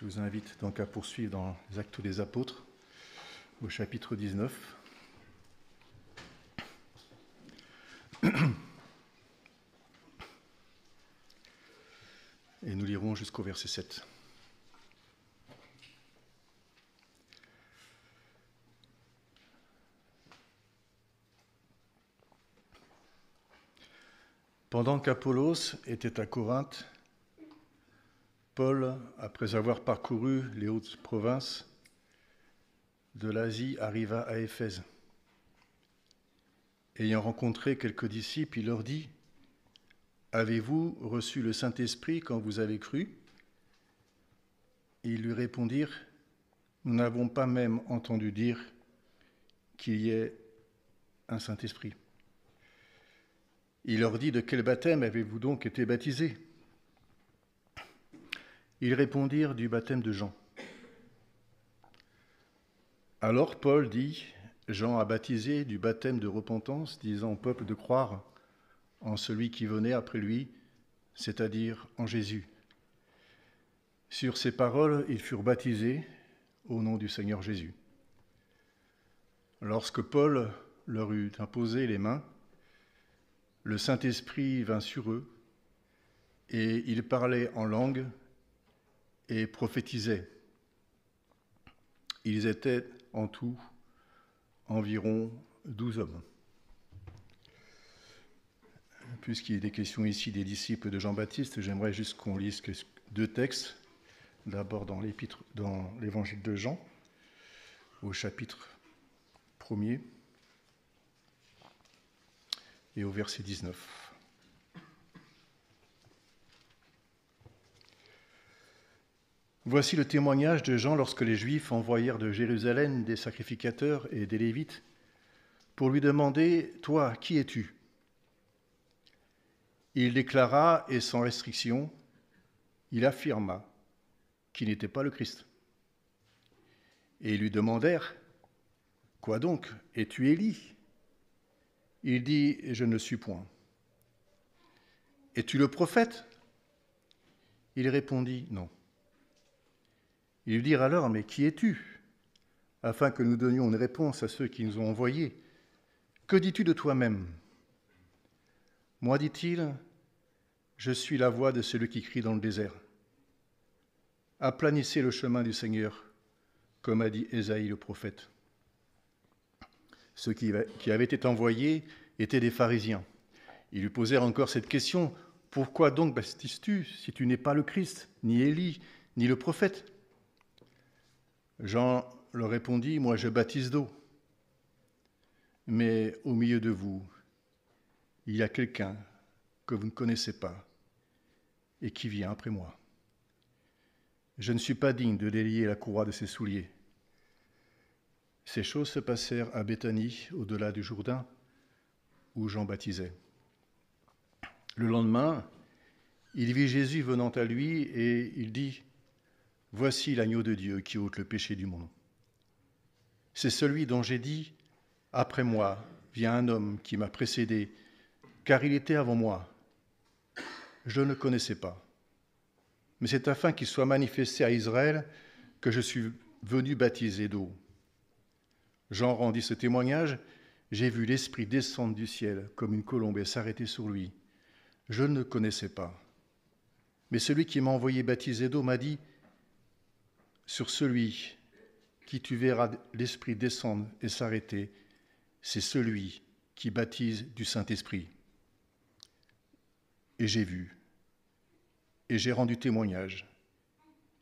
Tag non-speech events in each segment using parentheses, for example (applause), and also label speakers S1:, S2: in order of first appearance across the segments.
S1: Je vous invite donc à poursuivre dans les Actes des Apôtres au chapitre 19. Et nous lirons jusqu'au verset 7. Pendant qu'Apollos était à Corinthe, Paul, après avoir parcouru les hautes provinces de l'Asie, arriva à Éphèse. Ayant rencontré quelques disciples, il leur dit, Avez-vous reçu le Saint-Esprit quand vous avez cru? Ils lui répondirent, Nous n'avons pas même entendu dire qu'il y ait un Saint-Esprit. Il leur dit, De quel baptême avez-vous donc été baptisés? Ils répondirent, Du baptême de Jean. Alors Paul dit, Jean a baptisé du baptême de repentance, disant au peuple de croire en celui qui venait après lui, c'est-à-dire en Jésus. Sur ces paroles, ils furent baptisés au nom du Seigneur Jésus. Lorsque Paul leur eut imposé les mains, le Saint-Esprit vint sur eux, et ils parlaient en langue et prophétisaient. Ils étaient en tout environ douze hommes. Puisqu'il est des questions ici des disciples de Jean-Baptiste, j'aimerais juste qu'on lise deux textes. D'abord dans l'évangile de Jean, au chapitre 1er et au verset 19. Voici le témoignage de Jean lorsque les Juifs envoyèrent de Jérusalem des sacrificateurs et des Lévites pour lui demander Toi, qui es-tu? Il déclara, et sans restriction, il affirma qu'il n'était pas le Christ. Et ils lui demandèrent Quoi donc Es-tu Élie? Il dit, je ne suis point. Es-tu le prophète? Il répondit, non. Ils lui dirent alors, mais qui es-tu Afin que nous donnions une réponse à ceux qui nous ont envoyés? Que dis-tu de toi-même? Moi, dit-il, je suis la voix de celui qui crie dans le désert. Aplanissez le chemin du Seigneur, comme a dit Ésaïe le prophète. Ceux qui, avaient été envoyés étaient des pharisiens. Ils lui posèrent encore cette question Pourquoi donc baptises-tu si tu n'es pas le Christ, ni Élie, ni le prophète? Jean leur répondit Moi je baptise d'eau. Mais au milieu de vous, il y a quelqu'un que vous ne connaissez pas et qui vient après moi. Je ne suis pas digne de délier la courroie de ses souliers. Ces choses se passèrent à Béthanie, au-delà du Jourdain, où Jean baptisait. Le lendemain, il vit Jésus venant à lui et il dit, Voici l'agneau de Dieu qui ôte le péché du monde. C'est celui dont j'ai dit, Après moi vient un homme qui m'a précédé, car il était avant moi. Je ne connaissais pas. Mais c'est afin qu'il soit manifesté à Israël que je suis venu baptiser d'eau. Jean rendit ce témoignage, j'ai vu l'Esprit descendre du ciel comme une colombe et s'arrêter sur lui. Je ne le connaissais pas. Mais celui qui m'a envoyé baptiser d'eau m'a dit, sur celui qui tu verras l'Esprit descendre et s'arrêter, c'est celui qui baptise du Saint-Esprit. Et j'ai vu, et j'ai rendu témoignage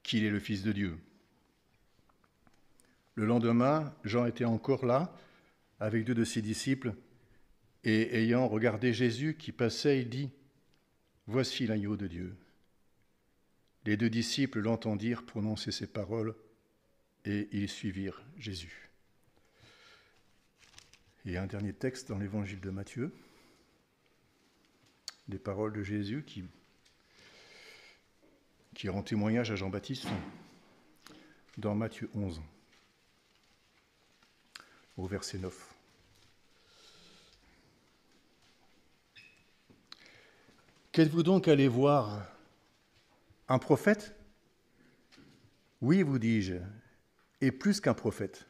S1: qu'il est le Fils de Dieu. Le lendemain, Jean était encore là avec deux de ses disciples, et ayant regardé Jésus qui passait, il dit, Voici l'agneau de Dieu. Les deux disciples l'entendirent prononcer ces paroles, et ils suivirent Jésus. Et un dernier texte dans l'évangile de Matthieu, des paroles de Jésus qui, qui rend témoignage à Jean-Baptiste dans Matthieu 11 au verset 9. Qu'êtes-vous donc allé voir Un prophète? Oui, vous dis-je, et plus qu'un prophète.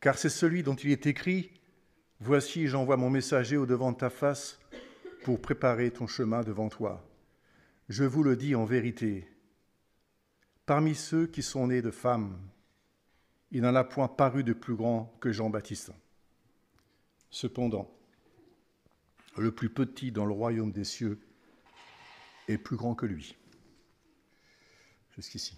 S1: Car c'est celui dont il est écrit, Voici, j'envoie mon messager au-devant de ta face pour préparer ton chemin devant toi. Je vous le dis en vérité, parmi ceux qui sont nés de femmes, il n'en a point paru de plus grand que Jean-Baptiste. Cependant, le plus petit dans le royaume des cieux est plus grand que lui. Jusqu'ici.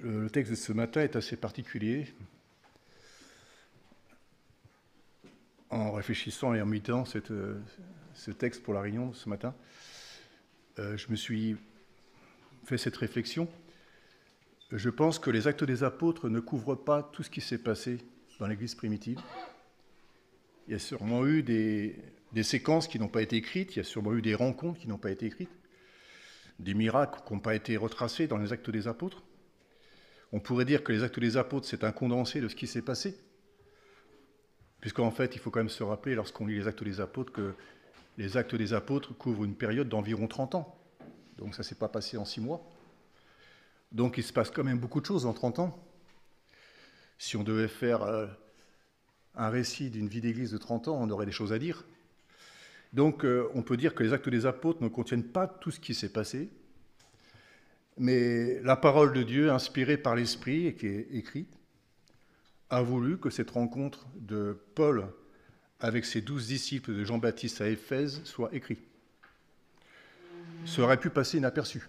S1: Le texte de ce matin est assez particulier. En réfléchissant et en méditant ce texte pour la réunion ce matin, euh, je me suis fait cette réflexion. Je pense que les actes des apôtres ne couvrent pas tout ce qui s'est passé dans l'Église primitive. Il y a sûrement eu des, séquences qui n'ont pas été écrites, il y a sûrement eu des rencontres qui n'ont pas été écrites, des miracles qui n'ont pas été retracés dans les actes des apôtres. On pourrait dire que les actes des apôtres, c'est un condensé de ce qui s'est passé, puisqu'en fait, il faut quand même se rappeler, lorsqu'on lit les actes des apôtres, que les actes des apôtres couvrent une période d'environ 30 ans. Donc ça ne s'est pas passé en six mois. Donc il se passe quand même beaucoup de choses en 30 ans. Si on devait faire euh, un récit d'une vie d'église de 30 ans, on aurait des choses à dire. Donc euh, on peut dire que les actes des apôtres ne contiennent pas tout ce qui s'est passé, mais la parole de Dieu, inspirée par l'Esprit et qui est écrite, a voulu que cette rencontre de Paul avec ses douze disciples de Jean-Baptiste à Éphèse soit écrite. Ça aurait pu passer inaperçu.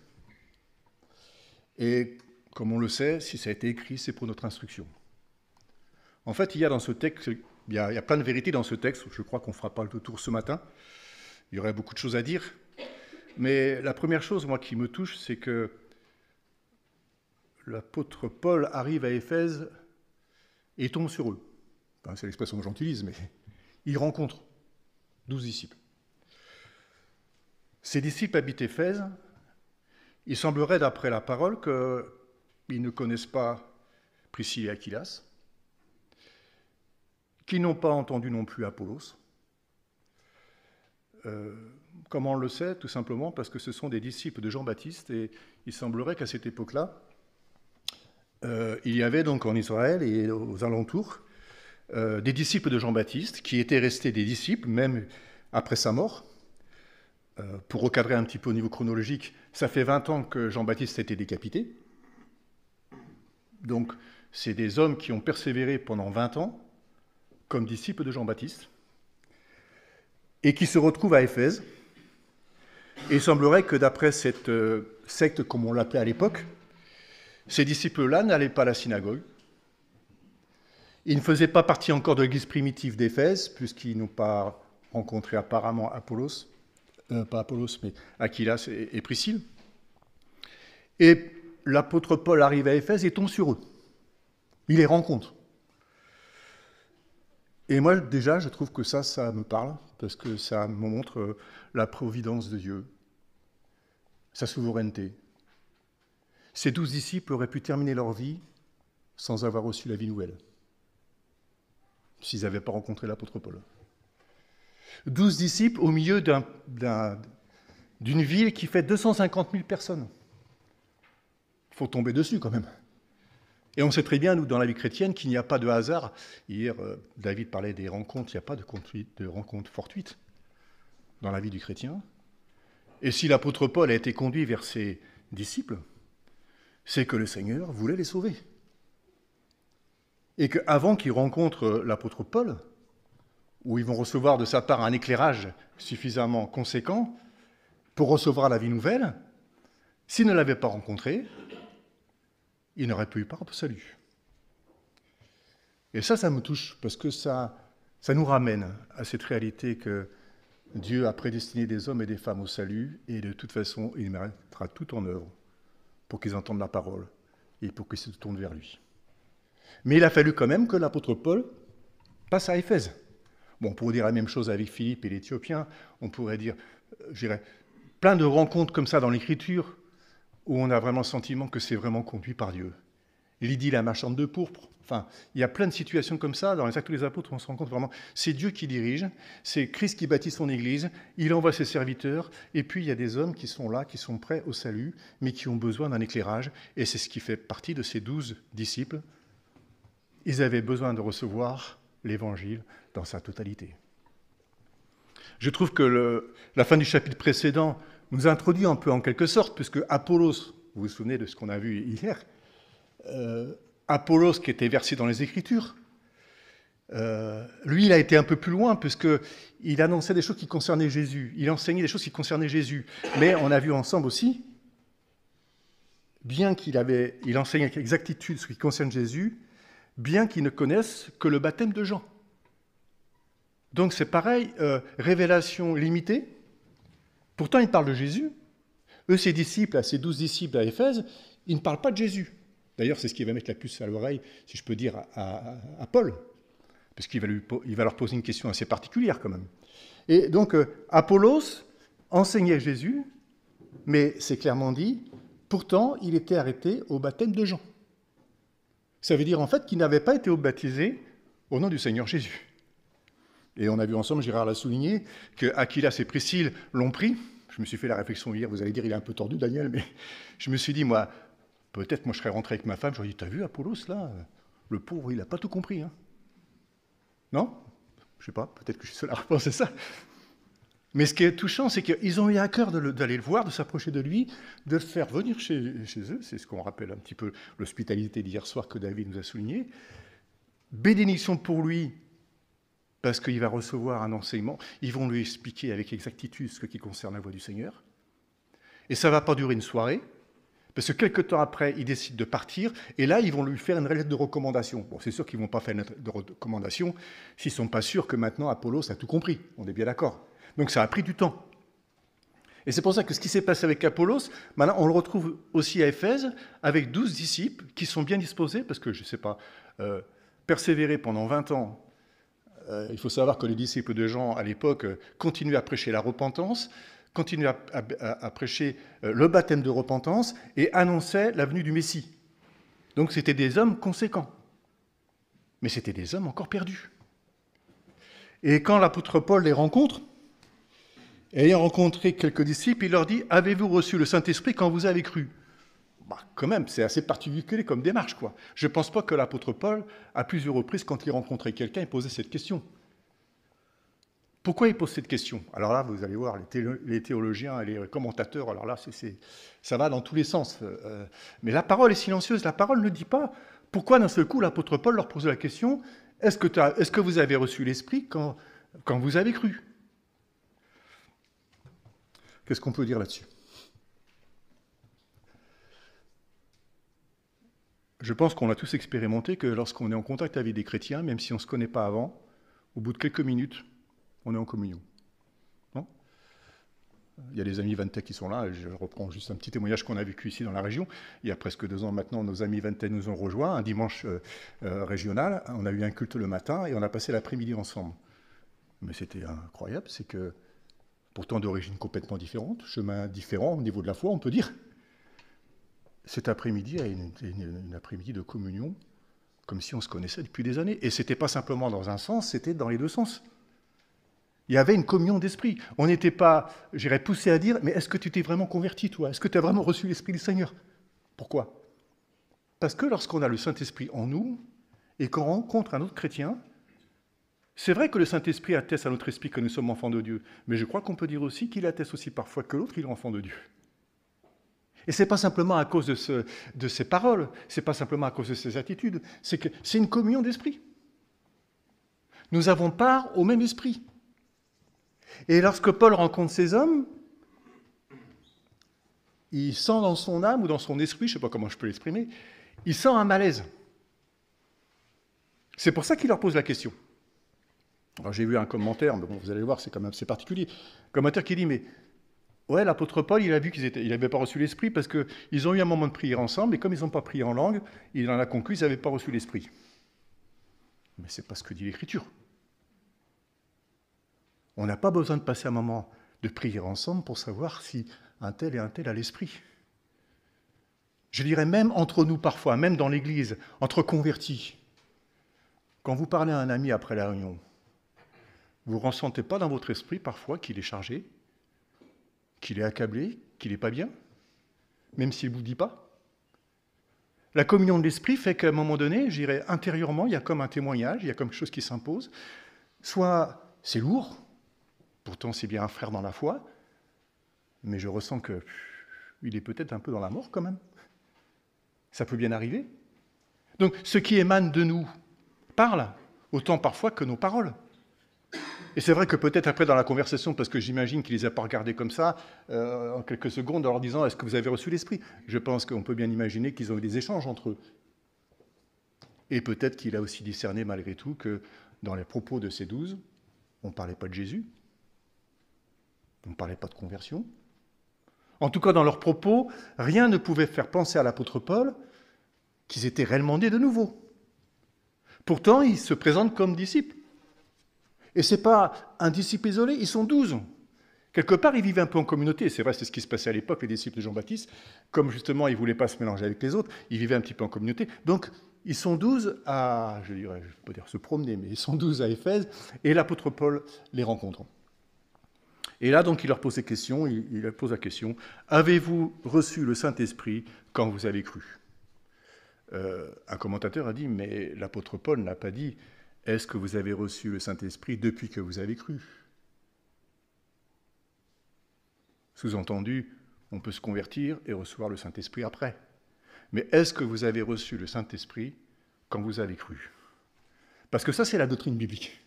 S1: Et comme on le sait, si ça a été écrit, c'est pour notre instruction. En fait, il y a dans ce texte, il y a, plein de vérités dans ce texte. Je crois qu'on ne fera pas le tour ce matin. Il y aurait beaucoup de choses à dire. Mais la première chose, moi, qui me touche, c'est que l'apôtre Paul arrive à Éphèse et tombe sur eux. c'est l'expression que j'utilise, mais il rencontre douze disciples. Ces disciples habitent Éphèse, il semblerait, d'après la parole, qu'ils ne connaissent pas Priscille et Aquilas, qu'ils n'ont pas entendu non plus Apollos. Euh, comment on le sait Tout simplement parce que ce sont des disciples de Jean-Baptiste et il semblerait qu'à cette époque-là, euh, il y avait donc en Israël et aux alentours euh, des disciples de Jean-Baptiste qui étaient restés des disciples même après sa mort. pour recadrer un petit peu au niveau chronologique, ça fait 20 ans que Jean-Baptiste a été décapité. Donc, c'est des hommes qui ont persévéré pendant 20 ans comme disciples de Jean-Baptiste et qui se retrouvent à Éphèse. Et il semblerait que d'après cette euh, secte, comme on l'appelait à l'époque, ces disciples-là n'allaient pas à la synagogue. Ils ne faisaient pas partie encore de l'église primitive d'Éphèse, puisqu'ils n'ont pas rencontré apparemment Apollos. Euh, pas Apollos, mais Aquilas et, Priscille. Et l'apôtre Paul arrive à Éphèse et tombe sur eux. Il les rencontre. Et moi, déjà, je trouve que ça, ça me parle, parce que ça me montre euh, la providence de Dieu, sa souveraineté. Ces douze disciples auraient pu terminer leur vie sans avoir reçu la vie nouvelle, s'ils n'avaient pas rencontré l'apôtre Paul. Douze disciples au milieu d'une ville qui fait 250 000 personnes. Il faut tomber dessus quand même. Et on sait très bien, nous, dans la vie chrétienne, qu'il n'y a pas de hasard. Hier, euh, David parlait des rencontres, il n'y a pas de, de rencontres fortuites dans la vie du chrétien. Et si l'apôtre Paul a été conduit vers ses disciples, c'est que le Seigneur voulait les sauver. Et qu'avant qu'ils rencontrent l'apôtre Paul, où ils vont recevoir de sa part un éclairage suffisamment conséquent pour recevoir la vie nouvelle, s'ils ne l'avaient pas rencontré, ils n'auraient pas eu part au salut. Et ça, ça me touche, parce que ça, ça nous ramène à cette réalité que Dieu a prédestiné des hommes et des femmes au salut, et de toute façon, il mettra tout en œuvre pour qu'ils entendent la parole et pour qu'ils se tournent vers lui. Mais il a fallu quand même que l'apôtre Paul passe à Éphèse. Bon, on pourrait dire la même chose avec Philippe et l'Éthiopien. On pourrait dire, euh, je dirais, plein de rencontres comme ça dans l'Écriture où on a vraiment le sentiment que c'est vraiment conduit par Dieu Lydie la marchande de pourpre. Enfin, il y a plein de situations comme ça. Dans les actes des apôtres, on se rend compte vraiment, c'est Dieu qui dirige, c'est Christ qui bâtit son Église, il envoie ses serviteurs, et puis il y a des hommes qui sont là, qui sont prêts au salut, mais qui ont besoin d'un éclairage, et c'est ce qui fait partie de ces douze disciples. Ils avaient besoin de recevoir l'Évangile dans sa totalité. Je trouve que la fin du chapitre précédent nous introduit un peu en quelque sorte, puisque Apollos, vous vous souvenez de ce qu'on a vu hier, euh, Apollos qui était versé dans les Écritures, euh, lui, il a été un peu plus loin, puisqu'il annonçait des choses qui concernaient Jésus, il enseignait des choses qui concernaient Jésus. Mais on a vu ensemble aussi, bien qu'il il enseignait avec exactitude ce qui concerne Jésus, bien qu'il ne connaisse que le baptême de Jean. Donc c'est pareil, euh, révélation limitée. Pourtant, il parle de Jésus. Eux, ses disciples, ses douze disciples à Éphèse, ils ne parlent pas de Jésus. D'ailleurs, c'est ce qui va mettre la puce à l'oreille, si je peux dire, à, Paul, parce qu'il va, va, leur poser une question assez particulière quand même. Et donc, euh, Apollos enseignait Jésus, mais c'est clairement dit, pourtant, il était arrêté au baptême de Jean. Ça veut dire en fait qu'il n'avait pas été baptisé au nom du Seigneur Jésus. Et on a vu ensemble, Gérard l'a souligné, que Aquilas et Priscille l'ont pris. Je me suis fait la réflexion hier, vous allez dire, il est un peu tordu, Daniel, mais (laughs) je me suis dit, moi, Peut-être moi je serais rentré avec ma femme, j'aurais dit, t'as vu Apollos là? Le pauvre, il n'a pas tout compris. Hein. non? Je sais pas, peut-être que je suis seul à (laughs) repenser ça. Mais ce qui est touchant, c'est qu'ils ont eu à cœur d'aller le, voir, de s'approcher de lui, de le faire venir chez, eux. C'est ce qu'on rappelle un petit peu l'hospitalité d'hier soir que David nous a souligné. Bénédiction pour lui, parce qu'il va recevoir un enseignement. Ils vont lui expliquer avec exactitude ce qui concerne la voix du Seigneur. Et ça ne va pas durer une soirée. Parce que quelques temps après, il décide de partir, et là, ils vont lui faire une lettre de recommandation. Bon, c'est sûr qu'ils ne vont pas faire une lettre de recommandation s'ils ne sont pas sûrs que maintenant Apollos a tout compris. On est bien d'accord. Donc ça a pris du temps. Et c'est pour ça que ce qui s'est passé avec Apollos, maintenant on le retrouve aussi à Éphèse, avec douze disciples qui sont bien disposés, parce que je ne sais pas, euh, persévérer pendant 20 ans. Euh, il faut savoir que les disciples de Jean, à l'époque, continuaient à prêcher la repentance, continuait à, prêcher euh, le baptême de repentance et annonçait la venue du Messie. Donc c'était des hommes conséquents. Mais c'était des hommes encore perdus. Et quand l'apôtre Paul les rencontre, ayant rencontré quelques disciples, il leur dit Avez-vous reçu le Saint-Esprit quand vous avez cru? Bah, Quand même, c'est assez particulier comme démarche. quoi. Je ne pense pas que l'apôtre Paul, à plusieurs reprises, quand il rencontrait quelqu'un, il posait cette question. Pourquoi il pose cette question? Alors là, vous allez voir, les, théologiens et les commentateurs, alors là, ça va dans tous les sens. Euh, mais la parole est silencieuse, la parole ne dit pas. Pourquoi d'un seul coup l'apôtre Paul leur pose la question Est-ce que, vous avez reçu l'Esprit quand vous avez cru? Qu'est-ce qu'on peut dire là-dessus? Je pense qu'on a tous expérimenté que lorsqu'on est en contact avec des chrétiens, même si on ne se connaît pas avant, au bout de quelques minutes, on est en communion. il y a des amis Ventec qui sont là, je reprends juste un petit témoignage qu'on a vécu ici dans la région. Il y a presque deux ans maintenant, nos amis Ventec nous ont rejoints, un dimanche euh, euh, régional. On a eu un culte le matin et on a passé l'après-midi ensemble. Mais c'était incroyable, c'est que, pourtant d'origine complètement différente, chemin différent au niveau de la foi, on peut dire, cet après-midi a une, après-midi de communion, comme si on se connaissait depuis des années. Et ce n'était pas simplement dans un sens, c'était dans les deux sens. Il y avait une communion d'esprit. On n'était pas, j'irais pousser à dire, mais est-ce que tu t'es vraiment converti, toi? Est-ce que tu as vraiment reçu l'Esprit du Seigneur? Pourquoi? Parce que lorsqu'on a le Saint-Esprit en nous et qu'on rencontre un autre chrétien, c'est vrai que le Saint-Esprit atteste à notre esprit que nous sommes enfants de Dieu, mais je crois qu'on peut dire aussi qu'il atteste aussi parfois que l'autre est enfant de Dieu. Et ce n'est pas simplement à cause de, ces paroles, ce n'est pas simplement à cause de ces attitudes, c'est que c'est une communion d'esprit. Nous avons part au même esprit. Et lorsque Paul rencontre ces hommes, il sent dans son âme ou dans son esprit, je ne sais pas comment je peux l'exprimer, il sent un malaise. C'est pour ça qu'il leur pose la question. Alors j'ai vu un commentaire, mais bon, vous allez voir, c'est quand même assez particulier. Un commentaire qui dit, mais ouais, l'apôtre Paul, il a vu qu'ils n'avaient pas reçu l'esprit parce qu'ils ont eu un moment de prière ensemble, et comme ils n'ont pas prié en langue, il en a conclu qu'ils n'avaient pas reçu l'esprit. Mais c'est pas ce que dit l'Écriture. On n'a pas besoin de passer un moment de prière ensemble pour savoir si un tel et un tel a l'esprit. Je dirais même entre nous parfois, même dans l'Église, entre convertis. Quand vous parlez à un ami après la réunion, vous ne ressentez pas dans votre esprit parfois qu'il est chargé, qu'il est accablé, qu'il n'est pas bien, même s'il ne vous dit pas La communion de l'esprit fait qu'à un moment donné, je dirais intérieurement, il y a comme un témoignage, il y a comme quelque chose qui s'impose. Soit c'est lourd, pourtant c'est bien un frère dans la foi, mais je ressens qu'il est peut-être un peu dans la mort quand même. Ça peut bien arriver. Donc ce qui émane de nous parle autant parfois que nos paroles. Et c'est vrai que peut-être après dans la conversation, parce que j'imagine qu'il ne les a pas regardés comme ça, euh, en quelques secondes, en leur disant Est-ce que vous avez reçu l'esprit? Je pense qu'on peut bien imaginer qu'ils ont eu des échanges entre eux. Et peut-être qu'il a aussi discerné malgré tout que dans les propos de ces douze, on ne parlait pas de Jésus, on ne parlait pas de conversion. En tout cas, dans leurs propos, rien ne pouvait faire penser à l'apôtre Paul qu'ils étaient réellement nés de nouveau. Pourtant, ils se présentent comme disciples. Et ce n'est pas un disciple isolé, ils sont douze. Quelque part, ils vivaient un peu en communauté. C'est vrai, c'est ce qui se passait à l'époque, les disciples de Jean-Baptiste. Comme justement, ils ne voulaient pas se mélanger avec les autres, ils vivaient un petit peu en communauté. Donc, ils sont douze à, je dirais, je peux pas dire se promener, mais ils sont douze à Éphèse, et l'apôtre Paul les rencontre. Et là, donc, il leur pose, questions, il, leur pose la question, avez-vous reçu le Saint-Esprit quand vous avez cru? Euh, Un commentateur a dit, mais l'apôtre Paul n'a pas dit, est-ce que vous avez reçu le Saint-Esprit depuis que vous avez cru? Sous-entendu, on peut se convertir et recevoir le Saint-Esprit après. Mais est-ce que vous avez reçu le Saint-Esprit quand vous avez cru? Parce que ça, c'est la doctrine biblique.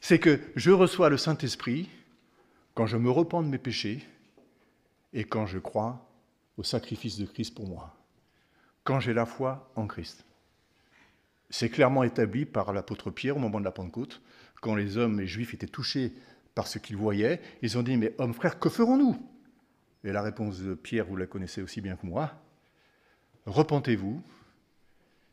S1: C'est que je reçois le Saint-Esprit quand je me repens de mes péchés et quand je crois au sacrifice de Christ pour moi, quand j'ai la foi en Christ. C'est clairement établi par l'apôtre Pierre au moment de la Pentecôte, quand les hommes et juifs étaient touchés par ce qu'ils voyaient. Ils ont dit, mais hommes frères, que ferons-nous? Et la réponse de Pierre, vous la connaissez aussi bien que moi, repentez-vous,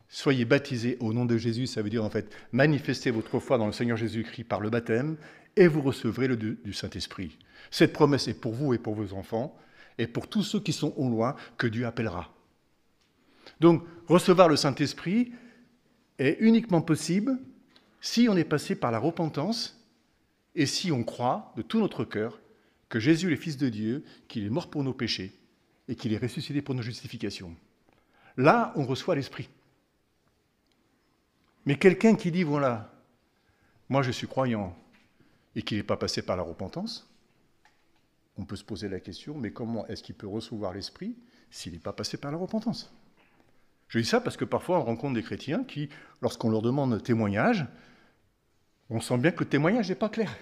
S1: soyez baptisés au nom de Jésus, ça veut dire en fait manifestez votre foi dans le Seigneur Jésus-Christ par le baptême, et vous recevrez le du Saint-Esprit. Cette promesse est pour vous et pour vos enfants, et pour tous ceux qui sont au loin, que Dieu appellera. Donc, recevoir le Saint-Esprit, est uniquement possible si on est passé par la repentance et si on croit de tout notre cœur que Jésus est Fils de Dieu, qu'il est mort pour nos péchés et qu'il est ressuscité pour nos justifications. Là, on reçoit l'Esprit. Mais quelqu'un qui dit, voilà, moi je suis croyant et qu'il n'est pas passé par la repentance, on peut se poser la question, mais comment est-ce qu'il peut recevoir l'Esprit s'il n'est pas passé par la repentance? Je dis ça parce que parfois on rencontre des chrétiens qui, lorsqu'on leur demande un témoignage, on sent bien que le témoignage n'est pas clair.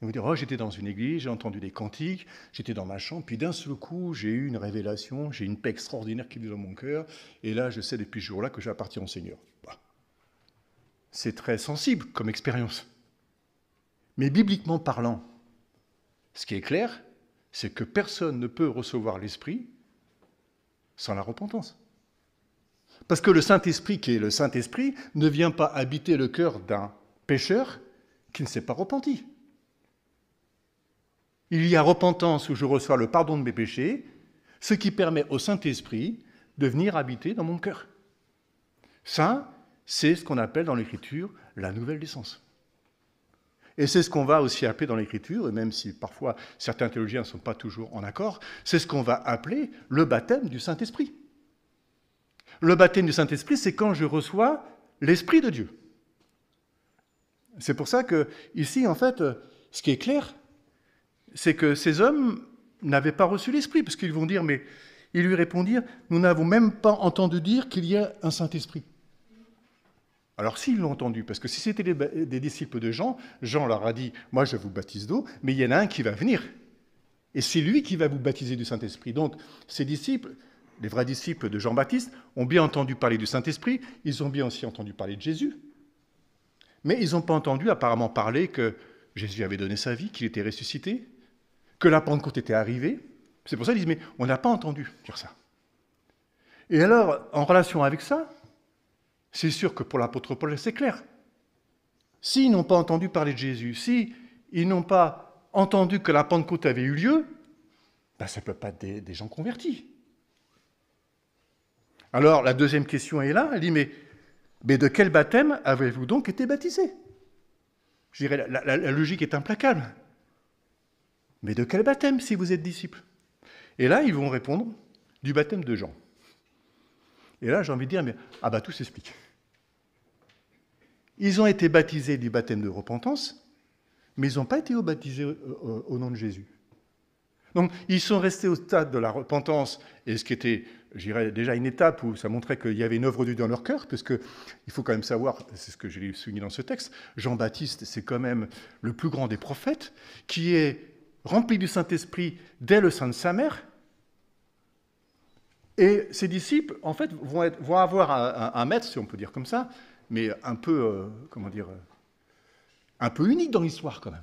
S1: Ils vont dire Oh, j'étais dans une église, j'ai entendu des cantiques, j'étais dans ma chambre, puis d'un seul coup, j'ai eu une révélation, j'ai une paix extraordinaire qui vit dans mon cœur, et là, je sais depuis ce jour-là que j'appartiens au Seigneur. Bah. C'est très sensible comme expérience. Mais bibliquement parlant, ce qui est clair, c'est que personne ne peut recevoir l'Esprit sans la repentance. Parce que le Saint-Esprit, qui est le Saint-Esprit, ne vient pas habiter le cœur d'un pécheur qui ne s'est pas repenti. Il y a repentance où je reçois le pardon de mes péchés, ce qui permet au Saint-Esprit de venir habiter dans mon cœur. Ça, c'est ce qu'on appelle dans l'Écriture la nouvelle naissance. Et c'est ce qu'on va aussi appeler dans l'Écriture, et même si parfois certains théologiens ne sont pas toujours en accord, c'est ce qu'on va appeler le baptême du Saint-Esprit. Le baptême du Saint-Esprit, c'est quand je reçois l'Esprit de Dieu. C'est pour ça que, ici, en fait, ce qui est clair, c'est que ces hommes n'avaient pas reçu l'Esprit, parce qu'ils vont dire, mais ils lui répondirent, nous n'avons même pas entendu dire qu'il y a un Saint-Esprit. Alors s'ils l'ont entendu, parce que si c'était des disciples de Jean, Jean leur a dit, moi je vous baptise d'eau, mais il y en a un qui va venir. Et c'est lui qui va vous baptiser du Saint-Esprit. Donc ces disciples, les vrais disciples de Jean-Baptiste ont bien entendu parler du Saint-Esprit, ils ont bien aussi entendu parler de Jésus, mais ils n'ont pas entendu apparemment parler que Jésus avait donné sa vie, qu'il était ressuscité, que la Pentecôte était arrivée. C'est pour ça qu'ils disent, mais on n'a pas entendu dire ça. Et alors, en relation avec ça, c'est sûr que pour l'apôtre Paul, c'est clair. S'ils n'ont pas entendu parler de Jésus, s'ils n'ont pas entendu que la Pentecôte avait eu lieu, ben ça ne peut pas être des gens convertis. Alors la deuxième question est là, elle dit, mais, mais de quel baptême avez-vous donc été baptisé? Je dirais, la, logique est implacable. Mais de quel baptême si vous êtes disciple? Et là, ils vont répondre, du baptême de Jean. Et là, j'ai envie de dire, mais, ah bah tout s'explique. Ils ont été baptisés du baptême de repentance, mais ils n'ont pas été baptisés au nom de Jésus. Donc, ils sont restés au stade de la repentance, et ce qui était, je dirais, déjà une étape où ça montrait qu'il y avait une œuvre de Dieu dans leur cœur, parce qu'il faut quand même savoir, c'est ce que j'ai souligné dans ce texte, Jean-Baptiste, c'est quand même le plus grand des prophètes, qui est rempli du Saint-Esprit dès le sein de sa mère, et ses disciples, en fait, vont, vont avoir un, maître, si on peut dire comme ça, mais un peu, euh, comment dire, euh, un peu unique dans l'histoire quand même.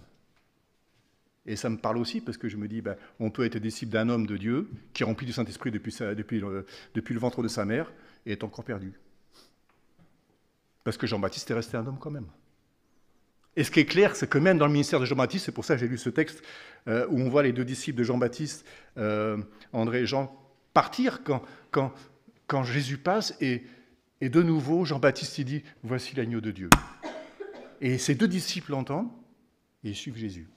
S1: Et ça me parle aussi parce que je me dis, ben, on peut être disciple d'un homme de Dieu qui est rempli du Saint-Esprit depuis, depuis, le, ventre de sa mère et est encore perdu. Parce que Jean-Baptiste est resté un homme quand même. Et ce qui est clair, c'est que même dans le ministère de Jean-Baptiste, c'est pour ça que j'ai lu ce texte euh, où on voit les deux disciples de Jean-Baptiste, André et Jean, partir quand, Jésus passe et, de nouveau Jean-Baptiste dit Voici l'agneau de Dieu. Et ses deux disciples l'entendent et ils suivent Jésus.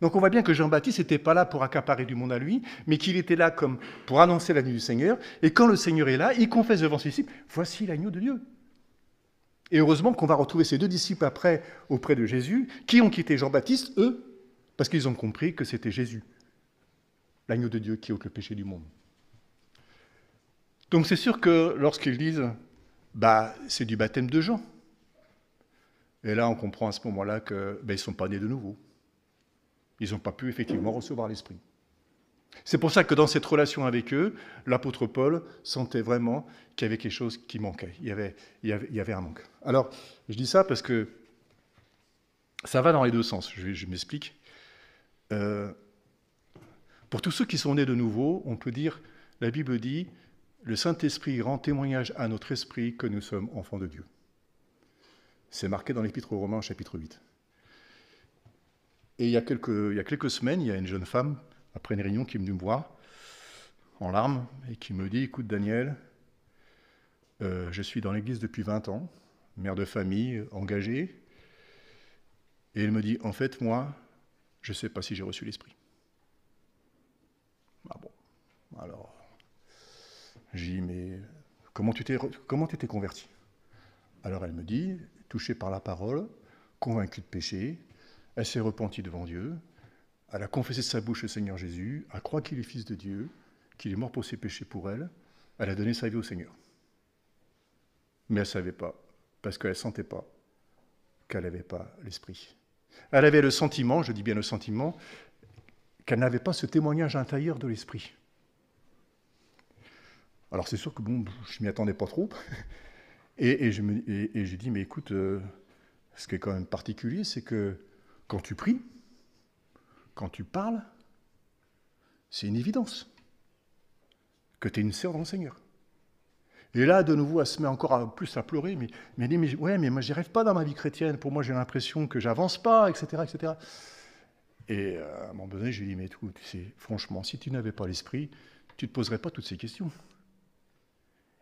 S1: Donc on voit bien que Jean-Baptiste n'était pas là pour accaparer du monde à lui, mais qu'il était là comme pour annoncer la venue du Seigneur. Et quand le Seigneur est là, il confesse devant ses disciples Voici l'agneau de Dieu. Et heureusement qu'on va retrouver ces deux disciples après auprès de Jésus, qui ont quitté Jean-Baptiste, eux, parce qu'ils ont compris que c'était Jésus, l'agneau de Dieu qui ôte le péché du monde. Donc c'est sûr que lorsqu'ils disent, bah, c'est du baptême de Jean. Et là, on comprend à ce moment-là qu'ils ben, ne sont pas nés de nouveau. Ils n'ont pas pu effectivement recevoir l'Esprit. C'est pour ça que dans cette relation avec eux, l'apôtre Paul sentait vraiment qu'il y avait quelque chose qui manquait. Il y avait, un manque. Alors, je dis ça parce que ça va dans les deux sens. Je, m'explique. Euh, pour tous ceux qui sont nés de nouveau, on peut dire, la Bible dit, le Saint-Esprit rend témoignage à notre esprit que nous sommes enfants de Dieu. C'est marqué dans l'Épître aux Romains, chapitre 8. Et il y, a quelques, semaines, il y a une jeune femme, après une réunion, qui est venue me voir, en larmes, et qui me dit Écoute, Daniel, euh, je suis dans l'église depuis 20 ans, mère de famille, engagée. Et elle me dit En fait, moi, je ne sais pas si j'ai reçu l'esprit. Ah bon Alors, j'ai dit, mais comment tu t'es, converti? Alors elle me dit, touchée par la parole, convaincue de péché, elle s'est repentie devant Dieu, elle a confessé de sa bouche le Seigneur Jésus, elle croit qu'il est fils de Dieu, qu'il est mort pour ses péchés pour elle, elle a donné sa vie au Seigneur. Mais elle ne savait pas, parce qu'elle ne sentait pas qu'elle n'avait pas l'esprit. Elle avait le sentiment, je dis bien le sentiment, qu'elle n'avait pas ce témoignage intérieur de l'esprit. Alors c'est sûr que bon, je m'y attendais pas trop. Et, je j'ai dit, mais écoute, euh, ce qui est quand même particulier, c'est que quand tu pries, quand tu parles, c'est une évidence que tu es une sœur dans le Seigneur. Et là, de nouveau, elle se met encore plus à pleurer, mais, elle dit, mais, mais moi, j'y arrive pas dans ma vie chrétienne, pour moi, j'ai l'impression que j'avance pas, etc., etc. Et euh, à un moment donné, je lui dit, mais tout, tu sais, franchement, si tu n'avais pas l'esprit, tu ne te poserais pas toutes ces questions.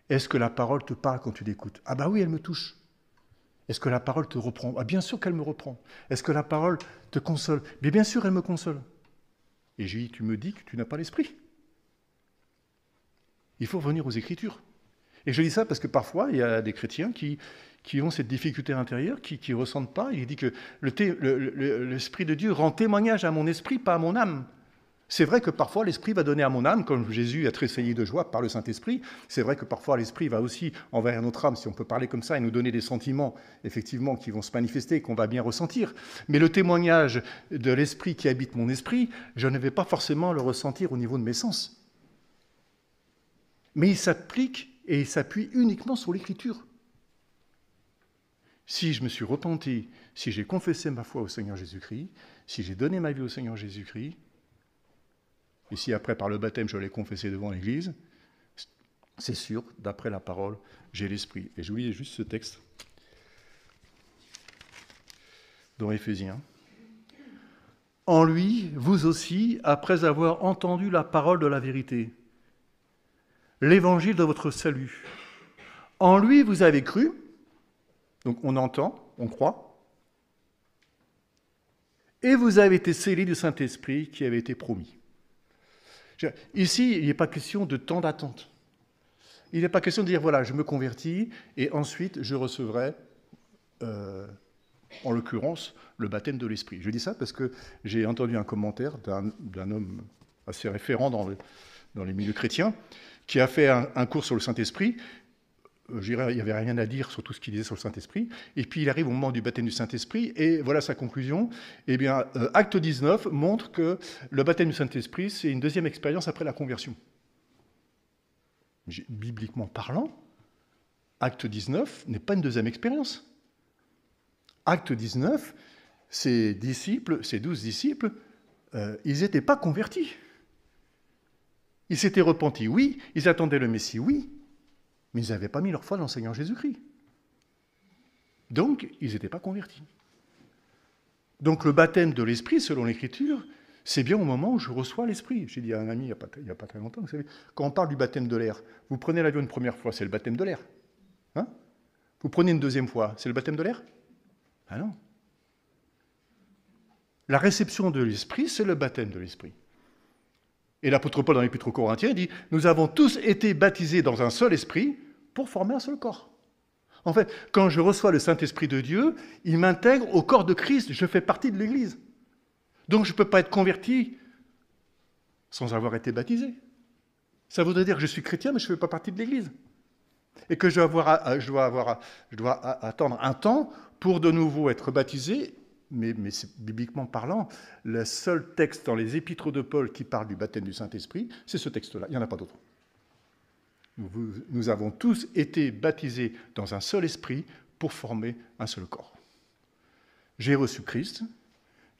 S1: Est-ce que la parole te parle quand tu l'écoutes? Ah bah oui, elle me touche. Est-ce que la parole te reprend? Ah bien sûr qu'elle me reprend. Est-ce que la parole te console? Bien sûr, elle me console. Et j'ai dit, tu me dis que tu n'as pas l'esprit. Il faut revenir aux Écritures. Et je dis ça parce que parfois, il y a des chrétiens qui, qui ont cette difficulté intérieure, qui ne ressentent pas. Il dit que l'Esprit de Dieu rend témoignage à mon esprit, pas à mon âme. C'est vrai que parfois l'Esprit va donner à mon âme, comme Jésus a tressailli de joie par le Saint-Esprit, c'est vrai que parfois l'Esprit va aussi envers notre âme, si on peut parler comme ça, et nous donner des sentiments, effectivement, qui vont se manifester, qu'on va bien ressentir. Mais le témoignage de l'Esprit qui habite mon esprit, je ne vais pas forcément le ressentir au niveau de mes sens. Mais il s'applique et il s'appuie uniquement sur l'Écriture. Si je me suis repenti, si j'ai confessé ma foi au Seigneur Jésus-Christ, si j'ai donné ma vie au Seigneur Jésus-Christ, et si après, par le baptême, je l'ai confessé devant l'Église, c'est sûr, d'après la parole, j'ai l'Esprit. Et je vous lis juste ce texte dans Éphésiens. En lui, vous aussi, après avoir entendu la parole de la vérité, l'évangile de votre salut. En lui, vous avez cru, donc on entend, on croit, et vous avez été scellés du Saint-Esprit qui avait été promis. Ici, il n'est pas question de temps d'attente. Il n'est pas question de dire, voilà, je me convertis et ensuite je recevrai, euh, en l'occurrence, le baptême de l'Esprit. Je dis ça parce que j'ai entendu un commentaire d'un homme assez référent dans, les milieux chrétiens qui a fait un cours sur le Saint-Esprit il n'y avait rien à dire sur tout ce qu'il disait sur le Saint-Esprit. Et puis il arrive au moment du baptême du Saint-Esprit, et voilà sa conclusion. Eh bien, euh, acte 19 montre que le baptême du Saint-Esprit, c'est une deuxième expérience après la conversion. Bibliquement parlant, acte 19 n'est pas une deuxième expérience. Acte 19, ces disciples, ces douze disciples, euh, ils n'étaient pas convertis. Ils s'étaient repentis, oui, ils attendaient le Messie, oui, mais ils n'avaient pas mis leur foi dans le Seigneur Jésus-Christ. Donc, ils n'étaient pas convertis. Donc, le baptême de l'Esprit, selon l'Écriture, c'est bien au moment où je reçois l'Esprit. J'ai dit à un ami il n'y a, pas très longtemps, vous savez, quand on parle du baptême de l'air, vous prenez l'avion une première fois, c'est le baptême de l'air. Hein? Vous prenez une deuxième fois, c'est le baptême de l'air? Ah non. La réception de l'Esprit, c'est le baptême de l'Esprit. Et l'apôtre Paul dans l'Épître aux Corinthiens dit Nous avons tous été baptisés dans un seul esprit pour former un seul corps. En fait, quand je reçois le Saint-Esprit de Dieu, il m'intègre au corps de Christ, je fais partie de l'Église. Donc je ne peux pas être converti sans avoir été baptisé. Ça voudrait dire que je suis chrétien, mais je ne fais pas partie de l'Église. Et que je dois, attendre un temps pour de nouveau être baptisé, mais, mais bibliquement parlant, le seul texte dans les épîtres de Paul qui parle du baptême du Saint-Esprit, c'est ce texte-là, il n'y en a pas d'autre. Nous avons tous été baptisés dans un seul esprit pour former un seul corps. J'ai reçu Christ,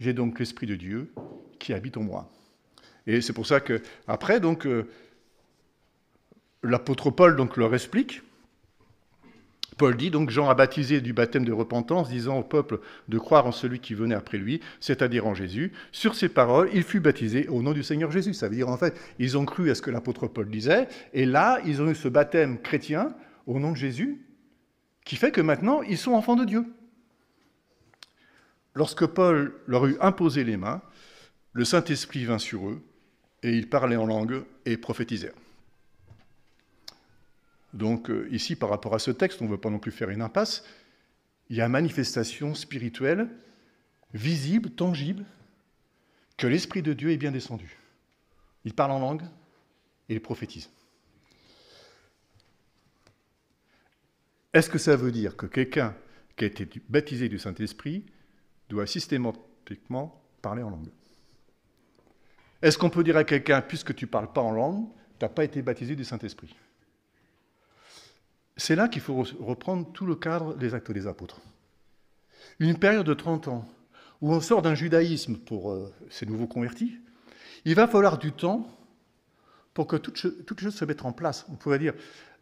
S1: j'ai donc l'Esprit de Dieu qui habite en moi. Et c'est pour ça que après, donc, euh, l'apôtre Paul donc leur explique Paul dit donc Jean a baptisé du baptême de repentance, disant au peuple de croire en celui qui venait après lui, c'est-à-dire en Jésus. Sur ces paroles, il fut baptisé au nom du Seigneur Jésus. Ça veut dire en fait, ils ont cru à ce que l'apôtre Paul disait, et là, ils ont eu ce baptême chrétien au nom de Jésus, qui fait que maintenant, ils sont enfants de Dieu. Lorsque Paul leur eut imposé les mains, le Saint-Esprit vint sur eux, et ils parlaient en langue et prophétisèrent. Donc euh, ici, par rapport à ce texte, on ne veut pas non plus faire une impasse, il y a manifestation spirituelle, visible, tangible, que l'Esprit de Dieu est bien descendu. Il parle en langue et il prophétise. Est-ce que ça veut dire que quelqu'un qui a été baptisé du Saint-Esprit doit systématiquement parler en langue? Est-ce qu'on peut dire à quelqu'un, puisque tu ne parles pas en langue, tu n'as pas été baptisé du Saint-Esprit? C'est là qu'il faut reprendre tout le cadre des actes des apôtres. Une période de 30 ans où on sort d'un judaïsme pour euh, ces nouveaux convertis, il va falloir du temps pour que toutes, choses se mettent en place. On pourrait dire,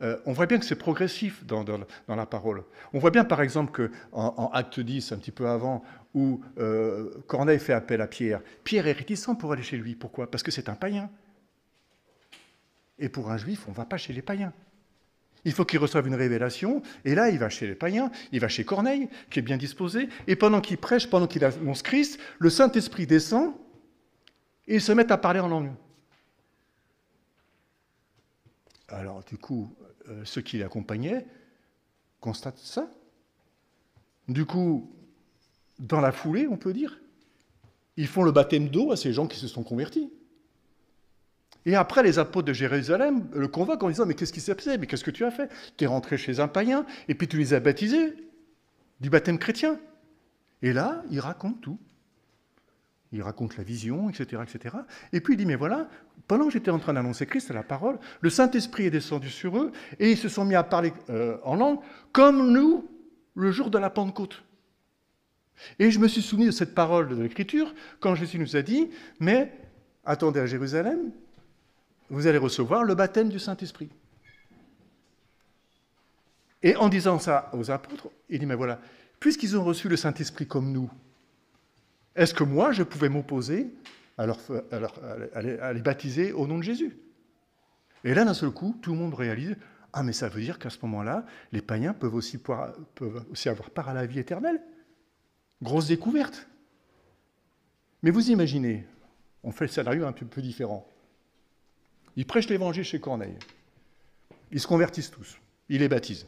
S1: euh, on voit bien que c'est progressif dans, la parole. On voit bien par exemple qu'en en, Acte 10, un petit peu avant, où euh, Corneille fait appel à Pierre, Pierre est réticent pour aller chez lui. Pourquoi? Parce que c'est un païen. Et pour un juif, on ne va pas chez les païens. Il faut qu'il reçoive une révélation, et là, il va chez les païens, il va chez Corneille, qui est bien disposé, et pendant qu'il prêche, pendant qu'il annonce Christ, le Saint-Esprit descend, et ils se mettent à parler en langue. Alors, du coup, euh, ceux qui l'accompagnaient constatent ça. Du coup, dans la foulée, on peut dire, ils font le baptême d'eau à ces gens qui se sont convertis. Et après, les apôtres de Jérusalem le convoquent en disant Mais qu'est-ce qui s'est passé? Mais qu'est-ce que tu as fait? Tu es rentré chez un païen, et puis tu les as baptisés du baptême chrétien. Et là, il raconte tout. Il raconte la vision, etc., etc. Et puis il dit Mais voilà, pendant que j'étais en train d'annoncer Christ à la parole, le Saint-Esprit est descendu sur eux, et ils se sont mis à parler euh, en langue, comme nous, le jour de la Pentecôte. Et je me suis souvenu de cette parole de l'Écriture quand Jésus nous a dit Mais attendez à Jérusalem, vous allez recevoir le baptême du Saint-Esprit. Et en disant ça aux apôtres, il dit, mais voilà, puisqu'ils ont reçu le Saint-Esprit comme nous, est-ce que moi, je pouvais m'opposer à, les baptiser au nom de Jésus? Et là, d'un seul coup, tout le monde réalise Ah, mais ça veut dire qu'à ce moment-là, les païens peuvent aussi, avoir part à la vie éternelle. Grosse découverte. Mais vous imaginez, on fait le scénario un peu différent. Ils prêchent l'évangile chez Corneille. Ils se convertissent tous. Ils les baptisent.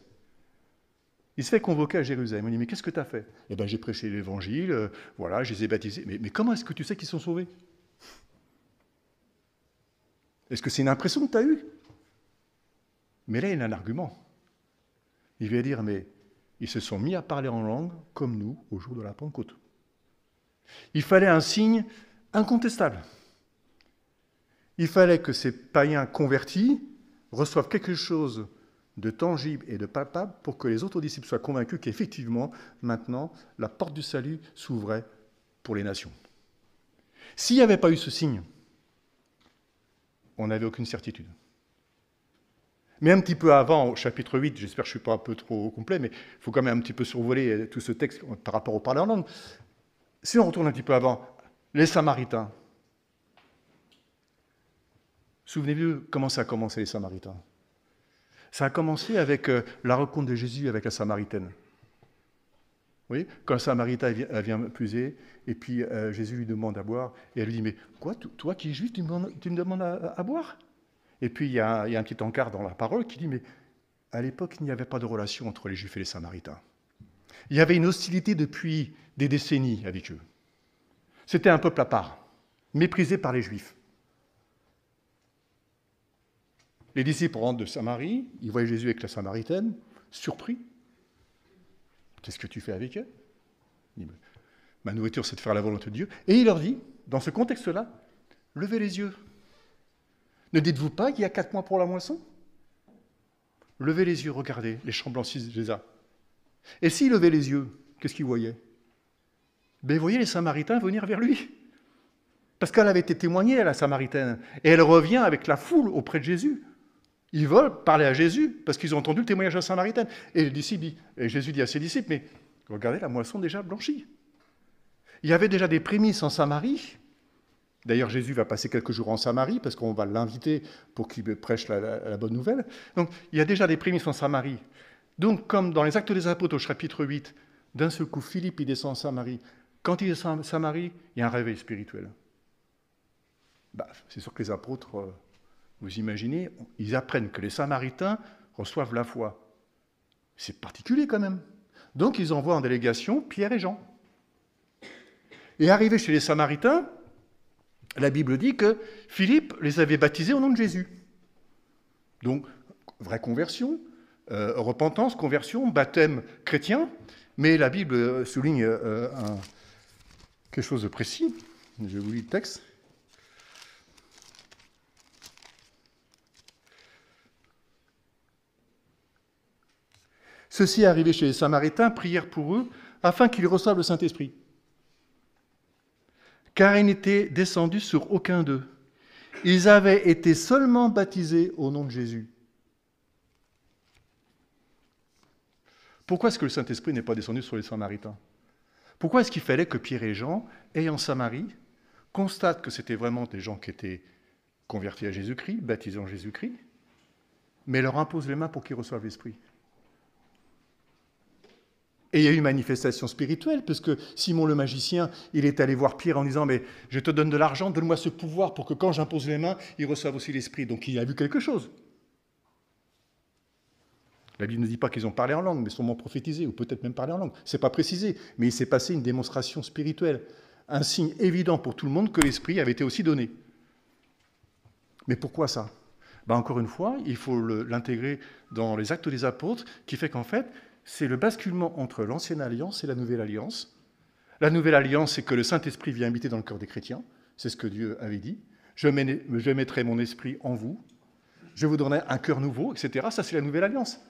S1: Il se fait convoquer à Jérusalem. On dit, mais qu'est-ce que tu as fait? Eh bien, j'ai prêché l'évangile, euh, voilà, je les ai baptisés. Mais, mais comment est-ce que tu sais qu'ils sont sauvés? Est-ce que c'est une impression que tu as eue? Mais là, il a un argument. Il vient dire, mais ils se sont mis à parler en langue comme nous au jour de la Pentecôte. Il fallait un signe incontestable. Il fallait que ces païens convertis reçoivent quelque chose de tangible et de palpable pour que les autres disciples soient convaincus qu'effectivement, maintenant, la porte du salut s'ouvrait pour les nations. S'il n'y avait pas eu ce signe, on n'avait aucune certitude. Mais un petit peu avant, au chapitre 8, j'espère que je ne suis pas un peu trop complet, mais il faut quand même un petit peu survoler tout ce texte par rapport au parler en langue. Si on retourne un petit peu avant, les Samaritains. Souvenez-vous comment ça a commencé les Samaritains? Ça a commencé avec euh, la rencontre de Jésus avec la Samaritaine. Oui, quand la Samaritaine vient, puiser, et puis euh, Jésus lui demande à boire, et elle lui dit, mais quoi, toi qui es juif, tu me demandes, à, boire? Et puis il il y, a, un petit encart dans la parole qui dit, mais à l'époque, il n'y avait pas de relation entre les juifs et les Samaritains. Il y avait une hostilité depuis des décennies avec eux. C'était un peuple à part, méprisé par les juifs. Les disciples rentrent de Samarie, ils voient Jésus avec la Samaritaine, surpris. Qu'est-ce que tu fais avec elle? Ma nourriture, c'est de faire la volonté de Dieu. Et il leur dit, dans ce contexte-là, levez les yeux. Ne dites-vous pas qu'il y a quatre mois pour la moisson Levez les yeux, regardez, les champs blanchissent déjà. Et s'il levait les yeux, qu'est-ce qu'il voyait Ben, il voyait les Samaritains venir vers lui. Parce qu'elle avait été témoignée à la Samaritaine. Et elle revient avec la foule auprès de Jésus. Ils veulent parler à Jésus parce qu'ils ont entendu le témoignage de la Samaritaine. Et, et Jésus dit à ses disciples, mais regardez, la moisson déjà blanchie. Il y avait déjà des prémices en Samarie. D'ailleurs, Jésus va passer quelques jours en Samarie parce qu'on va l'inviter pour qu'il prêche la, bonne nouvelle. Donc, il y a déjà des prémices en Samarie. Donc, comme dans les Actes des Apôtres au chapitre 8, d'un seul coup, Philippe, il descend en Samarie. Quand il descend en Samarie, il y a un réveil spirituel. Bah, c'est sûr que les apôtres euh, vous imaginez, ils apprennent que les Samaritains reçoivent la foi. C'est particulier quand même. Donc ils envoient en délégation Pierre et Jean. Et arrivés chez les Samaritains, la Bible dit que Philippe les avait baptisés au nom de Jésus. Donc, vraie conversion, euh, repentance, conversion, baptême chrétien, mais la Bible souligne euh, quelque chose de précis. Je vous lis le texte. Ceux-ci, arrivés chez les Samaritains, prièrent pour eux afin qu'ils reçoivent le Saint-Esprit. Car il n'était descendu sur aucun d'eux. Ils avaient été seulement baptisés au nom de Jésus. Pourquoi est-ce que le Saint-Esprit n'est pas descendu sur les Samaritains? Pourquoi est-ce qu'il fallait que Pierre et Jean, ayant Samarie, constatent que c'était vraiment des gens qui étaient convertis à Jésus-Christ, baptisés en Jésus-Christ, mais leur imposent les mains pour qu'ils reçoivent l'Esprit? Et il y a eu une manifestation spirituelle, puisque Simon le magicien, il est allé voir Pierre en disant, mais je te donne de l'argent, donne-moi ce pouvoir pour que quand j'impose les mains, il reçoive aussi l'Esprit. Donc il a vu quelque chose. La Bible ne dit pas qu'ils ont parlé en langue, mais sûrement prophétisé, ou peut-être même parlé en langue. Ce n'est pas précisé, mais il s'est passé une démonstration spirituelle, un signe évident pour tout le monde que l'Esprit avait été aussi donné. Mais pourquoi ça? Ben Encore une fois, il faut l'intégrer dans les actes des apôtres, qui fait qu'en fait, c'est le basculement entre l'ancienne alliance et la nouvelle alliance. La nouvelle alliance, c'est que le Saint-Esprit vient habiter dans le cœur des chrétiens. C'est ce que Dieu avait dit. Je, mettrai mon esprit en vous. Je vous donnerai un cœur nouveau, etc. Ça, c'est la nouvelle alliance.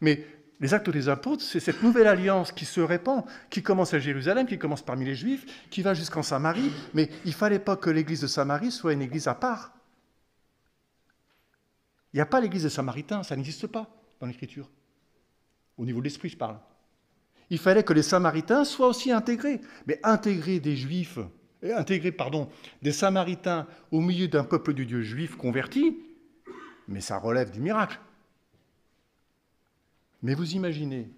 S1: Mais les actes des apôtres, c'est cette nouvelle alliance qui se répand, qui commence à Jérusalem, qui commence parmi les Juifs, qui va jusqu'en Samarie. Mais il ne fallait pas que l'église de Samarie soit une église à part. Il n'y a pas l'église des Samaritains, ça n'existe pas dans l'Écriture. Au niveau de l'esprit, je parle. Il fallait que les Samaritains soient aussi intégrés. Mais intégrer des Juifs, intégrer, pardon, des Samaritains au milieu d'un peuple du Dieu juif converti, mais ça relève du miracle. Mais vous imaginez,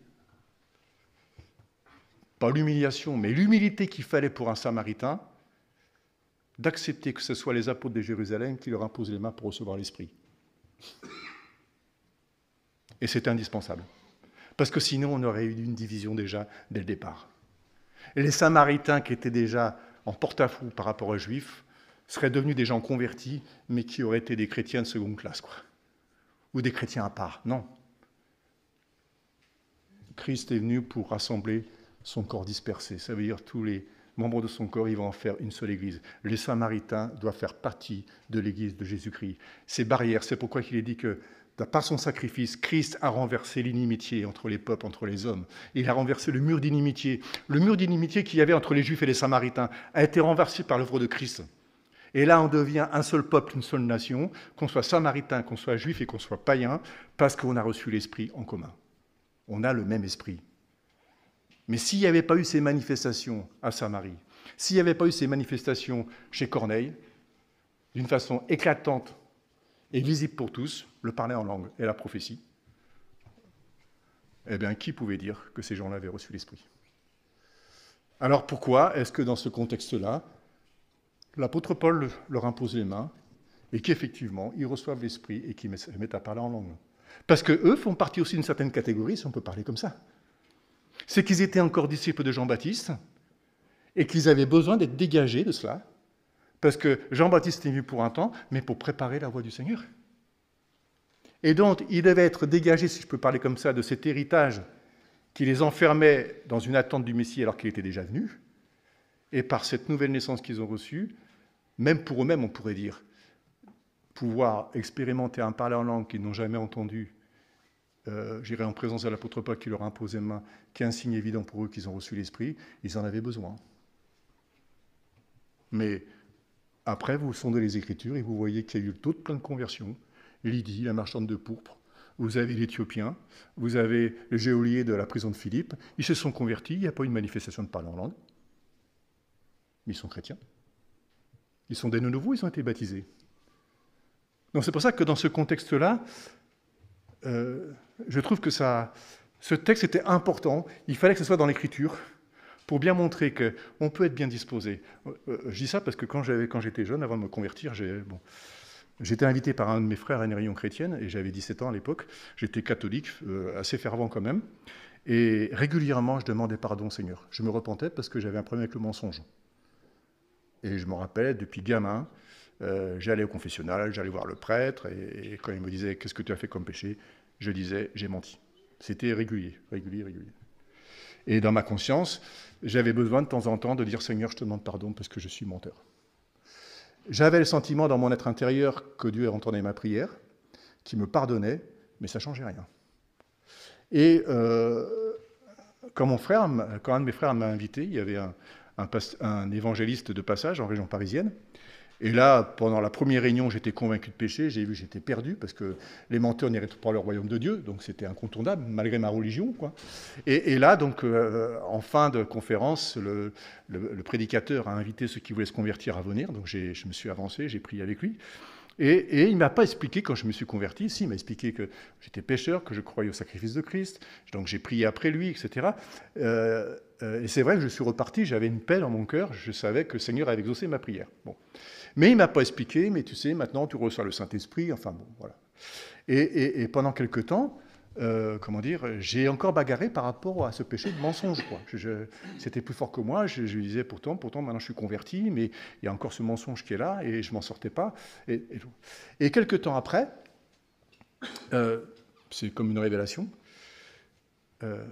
S1: pas l'humiliation, mais l'humilité qu'il fallait pour un Samaritain, d'accepter que ce soit les apôtres de Jérusalem qui leur imposent les mains pour recevoir l'Esprit. Et c'est indispensable. Parce que sinon, on aurait eu une division déjà dès le départ. Et les Samaritains qui étaient déjà en porte-à-fou par rapport aux Juifs seraient devenus des gens convertis, mais qui auraient été des chrétiens de seconde classe, quoi. Ou des chrétiens à part. Non. Christ est venu pour rassembler son corps dispersé. Ça veut dire tous les membres de son corps, ils vont en faire une seule Église. Les Samaritains doivent faire partie de l'Église de Jésus-Christ. Ces barrières, c'est pourquoi il est dit que par son sacrifice, Christ a renversé l'inimitié entre les peuples, entre les hommes. Il a renversé le mur d'inimitié. Le mur d'inimitié qu'il y avait entre les Juifs et les Samaritains a été renversé par l'œuvre de Christ. Et là, on devient un seul peuple, une seule nation, qu'on soit samaritain, qu'on soit juif et qu'on soit païen, parce qu'on a reçu l'esprit en commun. On a le même esprit. Mais s'il n'y avait pas eu ces manifestations à Samarie, s'il n'y avait pas eu ces manifestations chez Corneille, d'une façon éclatante et visible pour tous, le parler en langue et la prophétie, eh bien, qui pouvait dire que ces gens-là avaient reçu l'Esprit? Alors pourquoi est-ce que dans ce contexte-là, l'apôtre Paul leur impose les mains et qu'effectivement, ils reçoivent l'Esprit et qu'ils mettent à parler en langue? Parce qu'eux font partie aussi d'une certaine catégorie, si on peut parler comme ça. C'est qu'ils étaient encore disciples de Jean-Baptiste et qu'ils avaient besoin d'être dégagés de cela parce que Jean-Baptiste est venu pour un temps, mais pour préparer la voie du Seigneur. Et donc, il devait être dégagé, si je peux parler comme ça, de cet héritage qui les enfermait dans une attente du Messie alors qu'il était déjà venu. Et par cette nouvelle naissance qu'ils ont reçue, même pour eux-mêmes, on pourrait dire, pouvoir expérimenter un parler en langue qu'ils n'ont jamais entendu, euh, j'irai en présence de l'apôtre Paul qui leur a imposé main, qui est un signe évident pour eux qu'ils ont reçu l'Esprit, ils en avaient besoin. Mais après, vous sondez les Écritures et vous voyez qu'il y a eu d'autres plein de conversions. Lydie, la marchande de pourpre, vous avez l'Éthiopien, vous avez le géolier de la prison de Philippe. Ils se sont convertis, il n'y a pas eu une manifestation de parler en langue. Mais ils sont chrétiens. Ils sont des nouveaux, ils ont été baptisés. Donc c'est pour ça que dans ce contexte-là, euh, je trouve que ça, ce texte était important. Il fallait que ce soit dans l'Écriture pour bien montrer qu'on peut être bien disposé. Euh, euh, je dis ça parce que quand j'étais jeune, avant de me convertir, j'étais invité par un de mes frères à une réunion chrétienne, et j'avais 17 ans à l'époque. J'étais catholique, euh, assez fervent quand même. Et régulièrement, je demandais pardon au Seigneur. Je me repentais parce que j'avais un problème avec le mensonge. Et je me rappelle, depuis gamin, j'allais au confessionnal, j'allais voir le prêtre, et, et quand il me disait Qu'est-ce que tu as fait comme péché? Je disais J'ai menti. C'était régulier, régulier, régulier. Et dans ma conscience, j'avais besoin de temps en temps de dire Seigneur, je te demande pardon parce que je suis menteur. J'avais le sentiment dans mon être intérieur que Dieu entendait ma prière, qui me pardonnait, mais ça ne changeait rien. Et euh, quand, mon frère, quand un de mes frères m'a invité, il y avait un évangéliste de passage en région parisienne, et là, pendant la première réunion, j'étais convaincu de péché, j'ai vu que j'étais perdu, parce que les menteurs n'iraient pas le royaume de Dieu, donc c'était incontournable, malgré ma religion. Quoi. Et, là, donc, euh, en fin de conférence, le, prédicateur a invité ceux qui voulaient se convertir à venir, donc je me suis avancé, j'ai prié avec lui. Et, il ne m'a pas expliqué, quand je me suis converti, si, il m'a expliqué que j'étais pécheur, que je croyais au sacrifice de Christ, donc j'ai prié après lui, etc. Euh, euh, et c'est vrai que je suis reparti, j'avais une paix dans mon cœur, je savais que le Seigneur avait exaucé ma prière. Bon. Mais il ne m'a pas expliqué, mais tu sais, maintenant tu reçois le Saint-Esprit, enfin bon, voilà. Et, pendant quelque temps, euh, comment dire, j'ai encore bagarré par rapport à ce péché de mensonge. C'était plus fort que moi. Je, je, disais pourtant, pourtant, maintenant je suis converti, mais il y a encore ce mensonge qui est là et je m'en sortais pas. Et, et, quelques temps après, euh, c'est comme une révélation. Euh,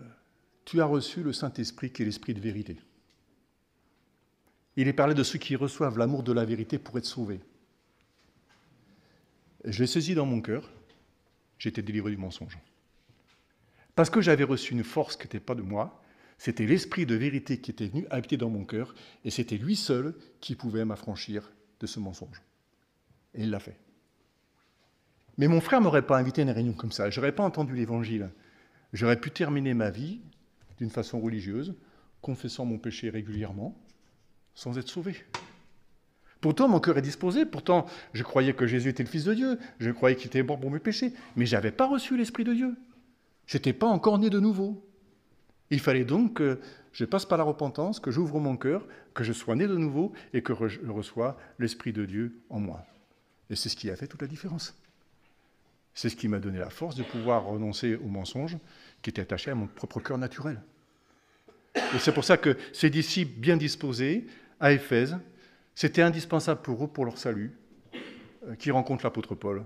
S1: tu as reçu le Saint-Esprit qui est l'Esprit de vérité. Il est parlé de ceux qui reçoivent l'amour de la vérité pour être sauvés. Je l'ai saisi dans mon cœur, j'étais délivré du mensonge. Parce que j'avais reçu une force qui n'était pas de moi, c'était l'esprit de vérité qui était venu habiter dans mon cœur, et c'était lui seul qui pouvait m'affranchir de ce mensonge. Et il l'a fait. Mais mon frère m'aurait pas invité à une réunion comme ça, je n'aurais pas entendu l'évangile. J'aurais pu terminer ma vie d'une façon religieuse, confessant mon péché régulièrement, sans être sauvé. Pourtant, mon cœur est disposé. Pourtant, je croyais que Jésus était le Fils de Dieu. Je croyais qu'il était mort pour mes péchés. Mais je n'avais pas reçu l'Esprit de Dieu. Je pas encore né de nouveau. Il fallait donc que je passe par la repentance, que j'ouvre mon cœur, que je sois né de nouveau et que je reçois l'Esprit de Dieu en moi. Et c'est ce qui a fait toute la différence. C'est ce qui m'a donné la force de pouvoir renoncer au mensonge qui était attaché à mon propre cœur naturel. Et c'est pour ça que ces disciples bien disposés à Éphèse, c'était indispensable pour eux, pour leur salut, euh, qu'ils rencontrent l'apôtre Paul,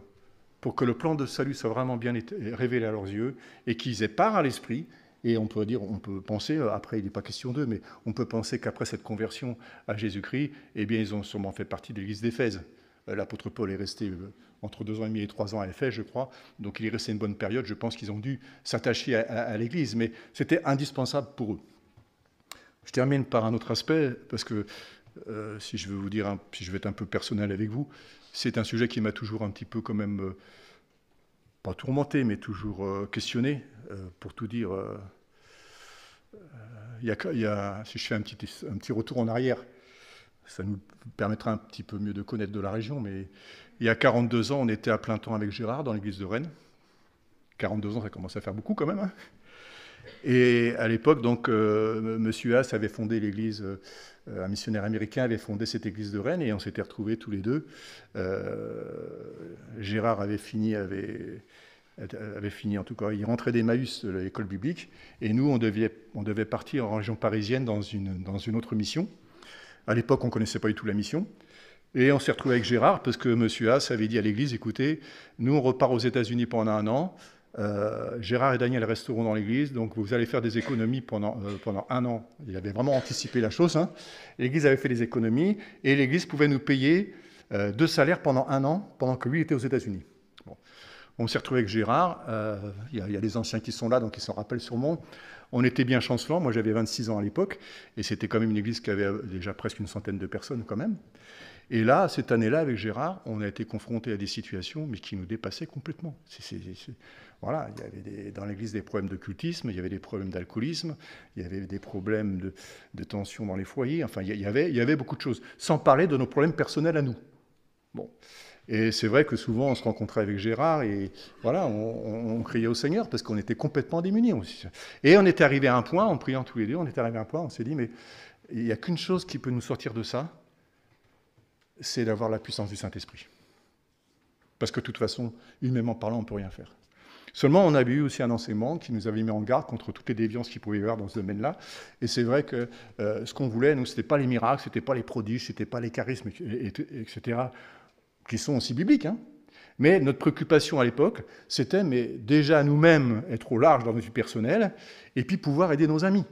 S1: pour que le plan de salut soit vraiment bien révélé à leurs yeux et qu'ils aient part à l'esprit. Et on peut dire, on peut penser, euh, après il n'est pas question d'eux, mais on peut penser qu'après cette conversion à Jésus-Christ, eh bien ils ont sûrement fait partie de l'église d'Éphèse. Euh, l'apôtre Paul est resté entre deux ans et demi et trois ans à Éphèse, je crois, donc il est resté une bonne période. Je pense qu'ils ont dû s'attacher à l'église, mais c'était indispensable pour eux. Je termine par un autre aspect, parce que euh, si je veux vous dire, si je vais être un peu personnel avec vous, c'est un sujet qui m'a toujours un petit peu quand même, euh, pas tourmenté, mais toujours euh, questionné. pour tout dire, il y, a, si je fais un petit, un petit retour en arrière, ça nous permettra un petit peu mieux de connaître de la région, mais il y a 42 ans, on était à plein temps avec Gérard dans l'église de Rennes. 42 ans, ça commence à faire beaucoup quand même. Hein. Et à l'époque, donc, Monsieur Haas avait fondé l'église euh, un missionnaire américain avait fondé cette église de Rennes et on s'était retrouvés tous les deux. Euh, Gérard avait fini, avait, fini, en tout cas, il rentrait d'Emmaüs de l'école biblique, et nous, on devait, on devait partir en région parisienne dans une, dans une autre mission. À l'époque, on ne connaissait pas du tout la mission. Et on s'est retrouvé avec Gérard parce que M. Haas avait dit à l'église, écoutez, nous, on repart aux États-Unis pendant un an, euh, Gérard et Daniel resteront dans l'église, donc vous allez faire des économies pendant, euh, pendant un an. Il avait vraiment anticipé la chose. Hein. L'église avait fait des économies et l'église pouvait nous payer euh, deux salaires pendant un an, pendant que lui était aux États-Unis. On s'est retrouvé avec Gérard. Il y, a des anciens qui sont là, donc ils s'en rappellent sûrement. On était bien chancelants. Moi, j'avais 26 ans à l'époque et c'était quand même une église qui avait déjà presque une centaine de personnes quand même. Et là, cette année-là, avec Gérard, on a été confronté à des situations, mais qui nous dépassaient complètement. voilà, il y avait dans l'Église des problèmes de cultisme, il y avait des problèmes d'alcoolisme, il y avait des problèmes de, tension dans les foyers. Enfin, il y, avait, beaucoup de choses, sans parler de nos problèmes personnels à nous. Bon. Et c'est vrai que souvent, on se rencontrait avec Gérard et voilà, on, criait au Seigneur parce qu'on était complètement démunis. Et on était arrivé à un point, en priant tous les deux, on était arrivé à un point, on s'est dit, mais il n'y a qu'une chose qui peut nous sortir de ça, c'est d'avoir la puissance du Saint-Esprit. Parce que de toute façon, humainement parlant, on ne peut rien faire. Seulement, on a eu aussi un enseignement qui nous avait mis en garde contre toutes les déviances qu'il pouvait y avoir dans ce domaine-là. Et c'est vrai que euh, ce qu'on voulait, nous, ce n'était pas les miracles, ce n'était pas les prodiges, ce n'était pas les charismes, etc., qui sont aussi bibliques. Hein. Mais notre préoccupation à l'époque, c'était mais déjà nous-mêmes être au large dans notre vie personnelle, et puis pouvoir aider nos amis.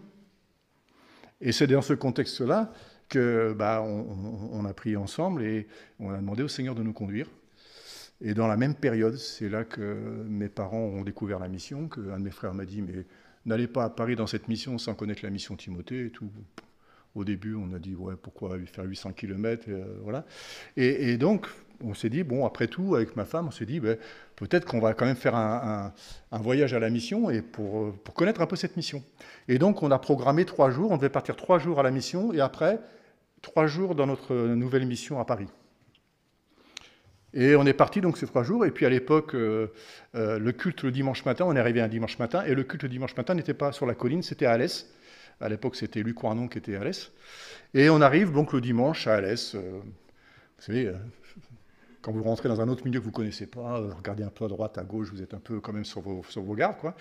S1: Et c'est dans ce contexte-là que bah, on, a pris ensemble et on a demandé au Seigneur de nous conduire. Et dans la même période, c'est là que mes parents ont découvert la mission, que un de mes frères m'a dit, mais n'allez pas à Paris dans cette mission sans connaître la mission Timothée et tout. Au début, on a dit, ouais, pourquoi faire 800 km et, euh, voilà. Et, donc, on s'est dit, bon, après tout, avec ma femme, on s'est dit, ben, peut-être qu'on va quand même faire un, voyage à la mission et pour, pour connaître un peu cette mission. Et donc, on a programmé trois jours, on devait partir trois jours à la mission, et après, trois jours dans notre nouvelle mission à Paris. Et on est parti donc ces trois jours. Et puis à l'époque, euh, euh, le culte le dimanche matin, on est arrivé un dimanche matin, et le culte le dimanche matin n'était pas sur la colline, c'était à Alès. À l'époque, c'était Luc Coirnon qui était à Alès. Et on arrive donc le dimanche à Alès. Euh, vous savez, quand vous rentrez dans un autre milieu que vous ne connaissez pas, euh, regardez un peu à droite, à gauche, vous êtes un peu quand même sur vos, sur vos gardes. Quoi.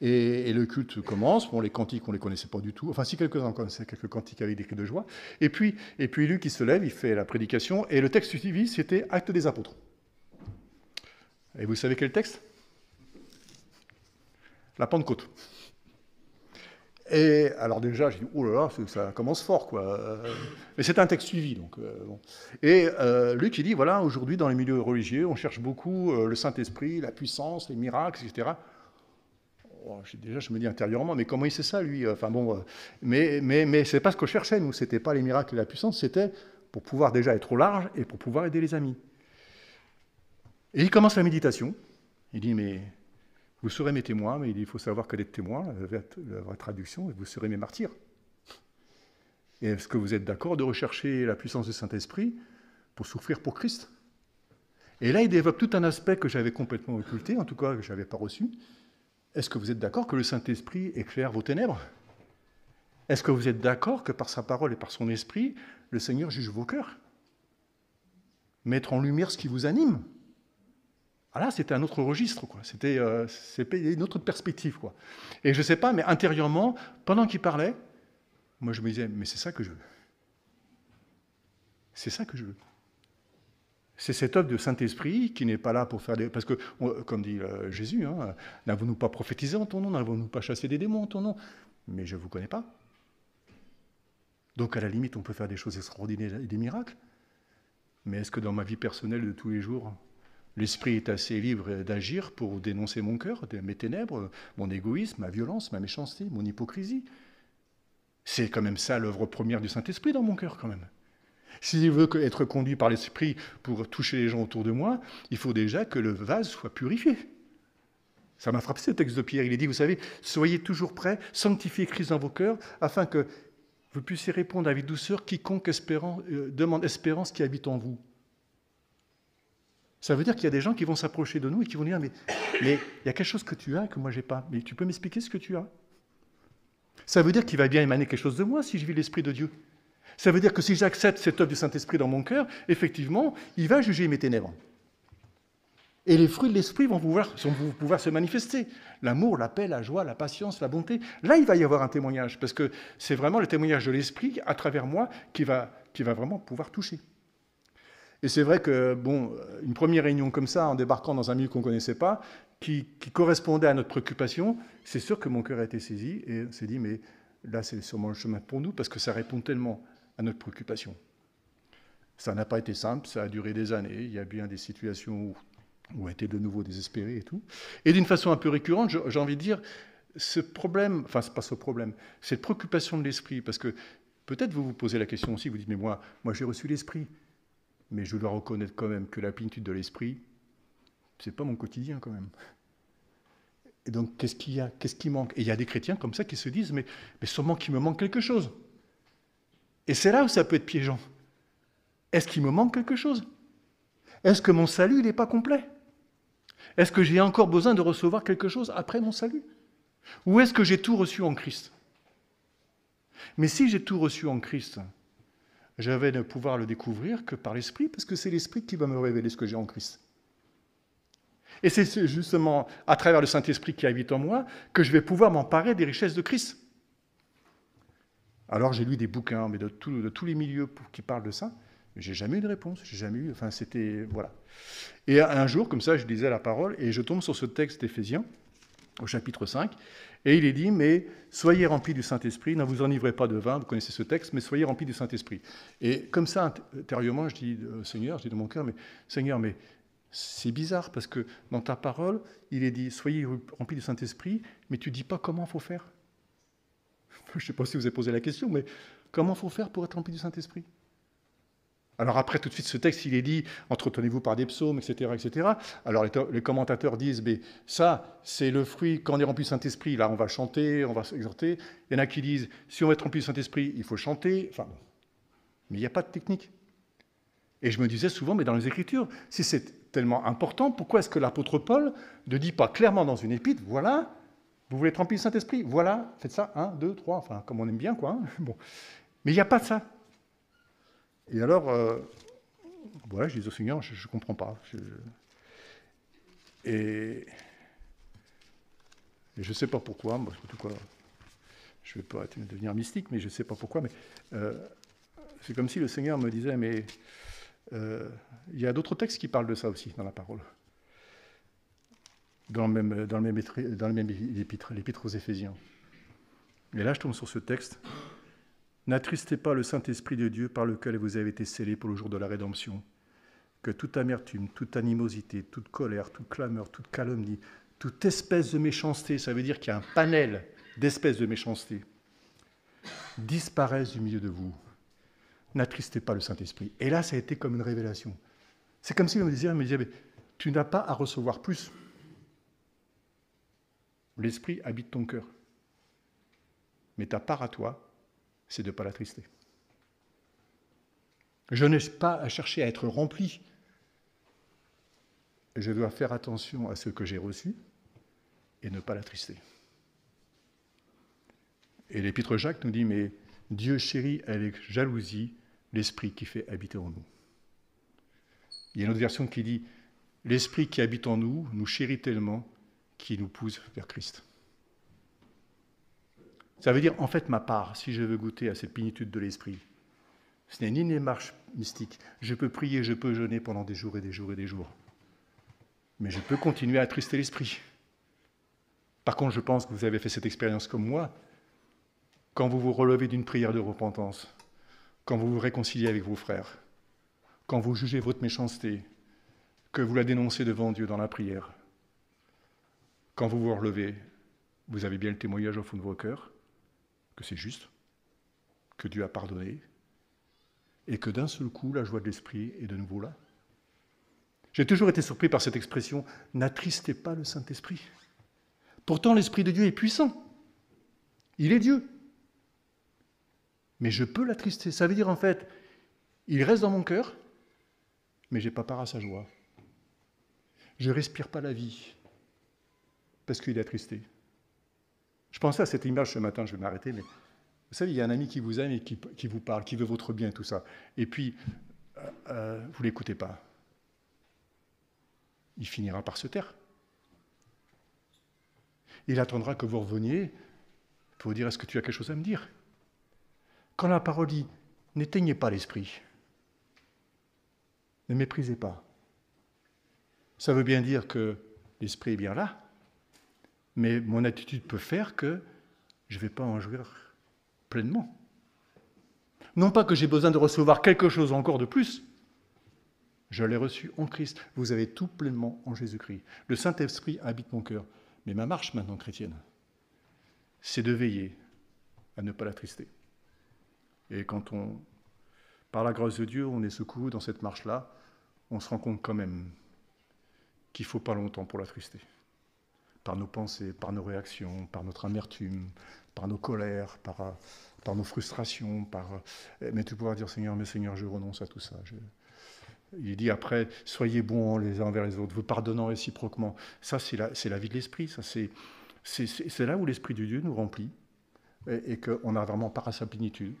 S1: Et, le culte commence. Bon, les cantiques, on ne les connaissait pas du tout. Enfin, si quelques-uns connaissaient quelques cantiques avec des cris de joie. Et puis, et puis Luc, il se lève, il fait la prédication. Et le texte suivi, c'était Acte des apôtres. Et vous savez quel texte? La Pentecôte. Et alors déjà, j'ai dit, oh là là, ça commence fort, quoi. Mais c'est un texte suivi, donc. Euh, Et euh, Luc, il dit, voilà, aujourd'hui, dans les milieux religieux, on cherche beaucoup euh, le Saint-Esprit, la puissance, les miracles, etc. déjà, je me dis intérieurement, mais comment il sait ça, lui Enfin bon, mais, mais, mais c'est pas ce qu'on cherchait, nous. C'était pas les miracles et la puissance, c'était pour pouvoir déjà être au large et pour pouvoir aider les amis. Et il commence la méditation. Il dit, mais vous serez mes témoins, mais il faut savoir que êtes témoins, la vraie traduction, et vous serez mes martyrs. Et est-ce que vous êtes d'accord de rechercher la puissance du Saint-Esprit pour souffrir pour Christ? Et là, il développe tout un aspect que j'avais complètement occulté, en tout cas que je n'avais pas reçu. Est-ce que vous êtes d'accord que le Saint-Esprit éclaire vos ténèbres? Est-ce que vous êtes d'accord que par sa parole et par son esprit, le Seigneur juge vos cœurs? Mettre en lumière ce qui vous anime? Ah là, c'était un autre registre. C'était euh, une autre perspective, quoi. Et je ne sais pas, mais intérieurement, pendant qu'il parlait, moi je me disais, mais c'est ça que je veux. C'est ça que je veux. C'est cette œuvre de Saint-Esprit qui n'est pas là pour faire des... Parce que, comme dit euh, Jésus, hein, n'avons-nous pas prophétisé en ton nom, n'avons-nous pas chassé des démons en ton nom? Mais je ne vous connais pas. Donc à la limite, on peut faire des choses extraordinaires et des miracles. Mais est-ce que dans ma vie personnelle de tous les jours, L'esprit est assez libre d'agir pour dénoncer mon cœur, mes ténèbres, mon égoïsme, ma violence, ma méchanceté, mon hypocrisie. C'est quand même ça l'œuvre première du Saint-Esprit dans mon cœur quand même. S'il veut être conduit par l'Esprit pour toucher les gens autour de moi, il faut déjà que le vase soit purifié. Ça m'a frappé ce texte de Pierre. Il est dit, vous savez, soyez toujours prêts, sanctifiez Christ dans vos cœurs, afin que vous puissiez répondre avec douceur quiconque euh, demande espérance qui habite en vous. Ça veut dire qu'il y a des gens qui vont s'approcher de nous et qui vont dire mais, il y a quelque chose que tu as que moi j'ai pas. Mais tu peux m'expliquer ce que tu as? Ça veut dire qu'il va bien émaner quelque chose de moi si je vis l'Esprit de Dieu. Ça veut dire que si j'accepte cette œuvre du Saint-Esprit dans mon cœur, effectivement, il va juger mes ténèbres. Et les fruits de l'Esprit vont pouvoir, pouvoir se manifester. L'amour, la paix, la joie, la patience, la bonté. Là, il va y avoir un témoignage, parce que c'est vraiment le témoignage de l'Esprit à travers moi qui va, qui va vraiment pouvoir toucher. Et c'est vrai que, bon, une première réunion comme ça, en débarquant dans un milieu qu'on ne connaissait pas, qui, correspondait à notre préoccupation, c'est sûr que mon cœur a été saisi et on s'est dit, mais là, c'est sûrement le chemin pour nous parce que ça répond tellement à notre préoccupation. Ça n'a pas été simple, ça a duré des années. Il y a bien des situations où, on a été de nouveau désespéré et tout. Et d'une façon un peu récurrente, j'ai envie de dire, ce problème, enfin, c'est pas ce problème, cette préoccupation de l'esprit, parce que peut-être vous vous posez la question aussi, vous dites, mais moi, moi j'ai reçu l'esprit, mais je dois reconnaître quand même que la plénitude de l'esprit, c'est pas mon quotidien quand même. Et donc, qu'est-ce qu'il y a? Qu'est-ce qui manque? Et il y a des chrétiens comme ça qui se disent, mais, mais sûrement qu'il me manque quelque chose. Et c'est là où ça peut être piégeant. Est-ce qu'il me manque quelque chose? Est-ce que mon salut n'est pas complet? Est-ce que j'ai encore besoin de recevoir quelque chose après mon salut? Ou est-ce que j'ai tout reçu en Christ? Mais si j'ai tout reçu en Christ, j'avais ne pouvoir le découvrir que par l'Esprit, parce que c'est l'Esprit qui va me révéler ce que j'ai en Christ. Et c'est justement à travers le Saint-Esprit qui habite en moi que je vais pouvoir m'emparer des richesses de Christ. Alors j'ai lu des bouquins, mais de, de, tous les milieux qui parlent de ça, mais j'ai jamais eu de réponse. J'ai jamais eu. Enfin, c'était voilà. Et un jour, comme ça, je lisais la parole et je tombe sur ce texte d'Éphésiens au chapitre 5, et il est dit, mais soyez remplis du Saint-Esprit, ne vous enivrez pas de vin, vous connaissez ce texte, mais soyez remplis du Saint-Esprit. Et comme ça, intérieurement, je dis, euh, Seigneur, je dis dans mon cœur, mais Seigneur, mais c'est bizarre, parce que dans ta parole, il est dit, soyez remplis du Saint-Esprit, mais tu ne dis pas comment il faut faire. (laughs) Je ne sais pas si vous avez posé la question, mais comment faut faire pour être rempli du Saint-Esprit? Alors après, tout de suite, ce texte, il est dit, entretenez-vous par des psaumes, etc. etc. Alors les, commentateurs disent, mais ça, c'est le fruit, quand on est rempli du Saint-Esprit, là, on va chanter, on va s'exhorter. Il y en a qui disent, si on veut être rempli du Saint-Esprit, il faut chanter. Enfin, mais il n'y a pas de technique. Et je me disais souvent, mais dans les Écritures, si c'est tellement important, pourquoi est-ce que l'apôtre Paul ne dit pas clairement dans une épître, voilà, vous voulez être rempli Saint-Esprit, voilà, faites ça, un, deux, trois, comme on aime bien, quoi. Hein. (laughs) Mais il n'y a pas de ça. Et alors, euh, voilà, je dis au Seigneur, je ne comprends pas. Et, je ne sais pas pourquoi, moi, en tout cas, je ne vais pas devenir mystique, mais je ne sais pas pourquoi, mais euh, c'est comme si le Seigneur me disait, mais euh, il y a d'autres textes qui parlent de ça aussi dans la parole. Dans le même, dans le même, l'épître aux Éphésiens. Et là, je tombe sur ce texte N'attristez pas le Saint-Esprit de Dieu par lequel vous avez été scellés pour le jour de la rédemption. Que toute amertume, toute animosité, toute colère, toute clameur, toute calomnie, toute espèce de méchanceté, ça veut dire qu'il y a un panel d'espèces de méchanceté, disparaissent du milieu de vous. N'attristez pas le Saint-Esprit. Et là, ça a été comme une révélation. C'est comme si on me disait, me disait tu n'as pas à recevoir plus. L'Esprit habite ton cœur. Mais ta part à toi, c'est de ne pas l'attrister. Je n'ai pas à chercher à être rempli. Je dois faire attention à ce que j'ai reçu et ne pas l'attrister. Et l'épître Jacques nous dit, mais Dieu chérit avec jalousie l'esprit qui fait habiter en nous. Il y a une autre version qui dit, l'esprit qui habite en nous nous chérit tellement qu'il nous pousse vers Christ. Ça veut dire, en fait, ma part, si je veux goûter à cette plénitude de l'esprit, ce n'est ni une marche mystique. Je peux prier, je peux jeûner pendant des jours et des jours et des jours. Mais je peux continuer à attrister l'esprit. Par contre, je pense que vous avez fait cette expérience comme moi. Quand vous vous relevez d'une prière de repentance, quand vous vous réconciliez avec vos frères, quand vous jugez votre méchanceté, que vous la dénoncez devant Dieu dans la prière, quand vous vous relevez, vous avez bien le témoignage au fond de vos cœurs que c'est juste, que Dieu a pardonné, et que d'un seul coup, la joie de l'esprit est de nouveau là. J'ai toujours été surpris par cette expression n'attristez pas le Saint-Esprit. Pourtant, l'Esprit de Dieu est puissant. Il est Dieu. Mais je peux l'attrister. Ça veut dire en fait, il reste dans mon cœur, mais je n'ai pas part à sa joie. Je ne respire pas la vie parce qu'il est attristé. Je pensais à cette image ce matin, je vais m'arrêter, mais vous savez, il y a un ami qui vous aime et qui, vous parle, qui veut votre bien, tout ça. Et puis, euh, euh, vous ne l'écoutez pas. Il finira par se taire. Il attendra que vous reveniez pour vous dire est-ce que tu as quelque chose à me dire? Quand la parole dit n'éteignez pas l'esprit, ne méprisez pas. Ça veut bien dire que l'esprit est bien là, mais mon attitude peut faire que je ne vais pas en jouir pleinement. Non pas que j'ai besoin de recevoir quelque chose encore de plus. Je l'ai reçu en Christ. Vous avez tout pleinement en Jésus-Christ. Le Saint-Esprit habite mon cœur. Mais ma marche maintenant chrétienne, c'est de veiller à ne pas l'attrister. Et quand on, par la grâce de Dieu, on est secouru dans cette marche-là, on se rend compte quand même qu'il ne faut pas longtemps pour l'attrister. Par nos pensées, par nos réactions, par notre amertume, par nos colères, par, euh, par nos frustrations, par, euh, mais tu pourras dire Seigneur, mais Seigneur, je renonce à tout ça. il dit après, soyez bons les uns envers les autres, vous pardonnant réciproquement. Ça, c'est la, la vie de l'esprit. C'est, c'est, là où l'esprit de Dieu nous remplit et, et qu'on a vraiment part à sa plénitude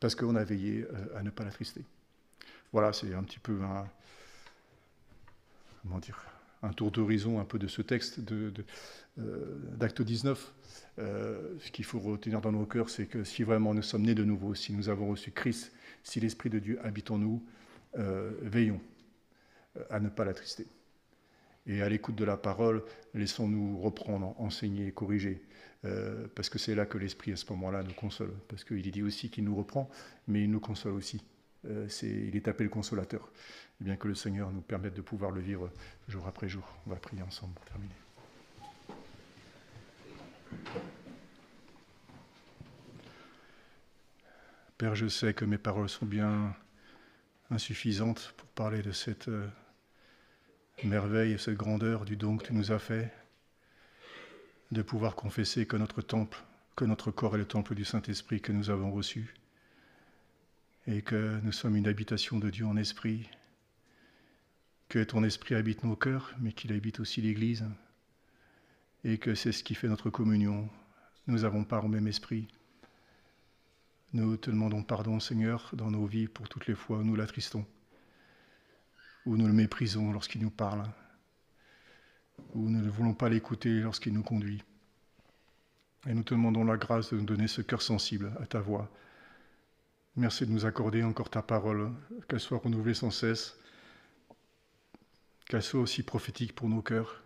S1: parce qu'on a veillé euh, à ne pas l'attrister. Voilà, c'est un petit peu un, comment dire, un tour d'horizon un peu de ce texte de, d'Acte 19. Euh, ce qu'il faut retenir dans nos cœurs, c'est que si vraiment nous sommes nés de nouveau, si nous avons reçu Christ, si l'Esprit de Dieu habite en nous, euh, veillons euh, à ne pas l'attrister. Et à l'écoute de la parole, laissons-nous reprendre, enseigner, corriger, parce que c'est là que l'Esprit, à ce moment-là, nous console. Parce qu'il dit aussi qu'il nous reprend, mais il nous console aussi. Il est appelé le consolateur. Et bien que le Seigneur nous permette de pouvoir le vivre jour après jour. On va prier ensemble pour terminer. Père, je sais que mes paroles sont bien insuffisantes pour parler de cette euh, merveille et cette grandeur du don que tu nous as fait, de pouvoir confesser que notre temple, que notre corps est le temple du Saint-Esprit que nous avons reçu, et que nous sommes une habitation de Dieu en esprit, que ton esprit habite nos cœurs, mais qu'il habite aussi l'Église, et que c'est ce qui fait notre communion. Nous avons part au même esprit. Nous te demandons pardon, Seigneur, dans nos vies pour toutes les fois où nous l'attristons, où nous le méprisons lorsqu'il nous parle, où nous ne voulons pas l'écouter lorsqu'il nous conduit. Et nous te demandons la grâce de nous donner ce cœur sensible à ta voix. Merci de nous accorder encore ta parole, qu'elle soit renouvelée sans cesse, qu'elle soit aussi prophétique pour nos cœurs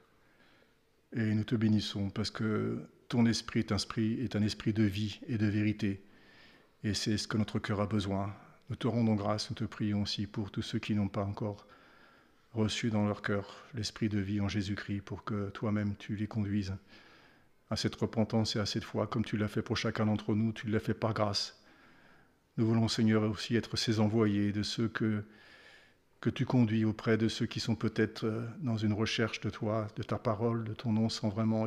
S1: et nous te bénissons parce que ton esprit est un esprit, de vie et de vérité. Et c'est ce que notre cœur a besoin. Nous te rendons grâce, nous te prions aussi pour tous ceux qui n'ont pas encore reçu dans leur cœur l'esprit de vie en Jésus-Christ, pour que toi-même tu les conduises à cette repentance et à cette foi, comme tu l'as fait pour chacun d'entre nous, tu l'as fait par grâce. Nous voulons, Seigneur, aussi être ces envoyés de ceux que tu conduis auprès de ceux qui sont peut-être euh, dans une recherche de toi, de ta parole, de ton nom, sans vraiment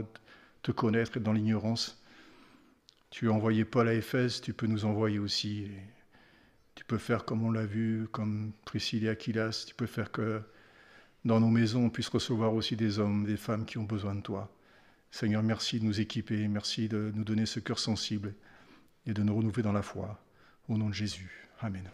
S1: te connaître, être dans l'ignorance. Tu as envoyé Paul à Éphèse, tu peux nous envoyer aussi. Tu peux faire comme on l'a vu, comme Priscille et Aquilas. Tu peux faire que dans nos maisons, on puisse recevoir aussi des hommes, des femmes qui ont besoin de toi. Seigneur, merci de nous équiper, merci de nous donner ce cœur sensible et de nous renouveler dans la foi. Au nom de Jésus. Amen.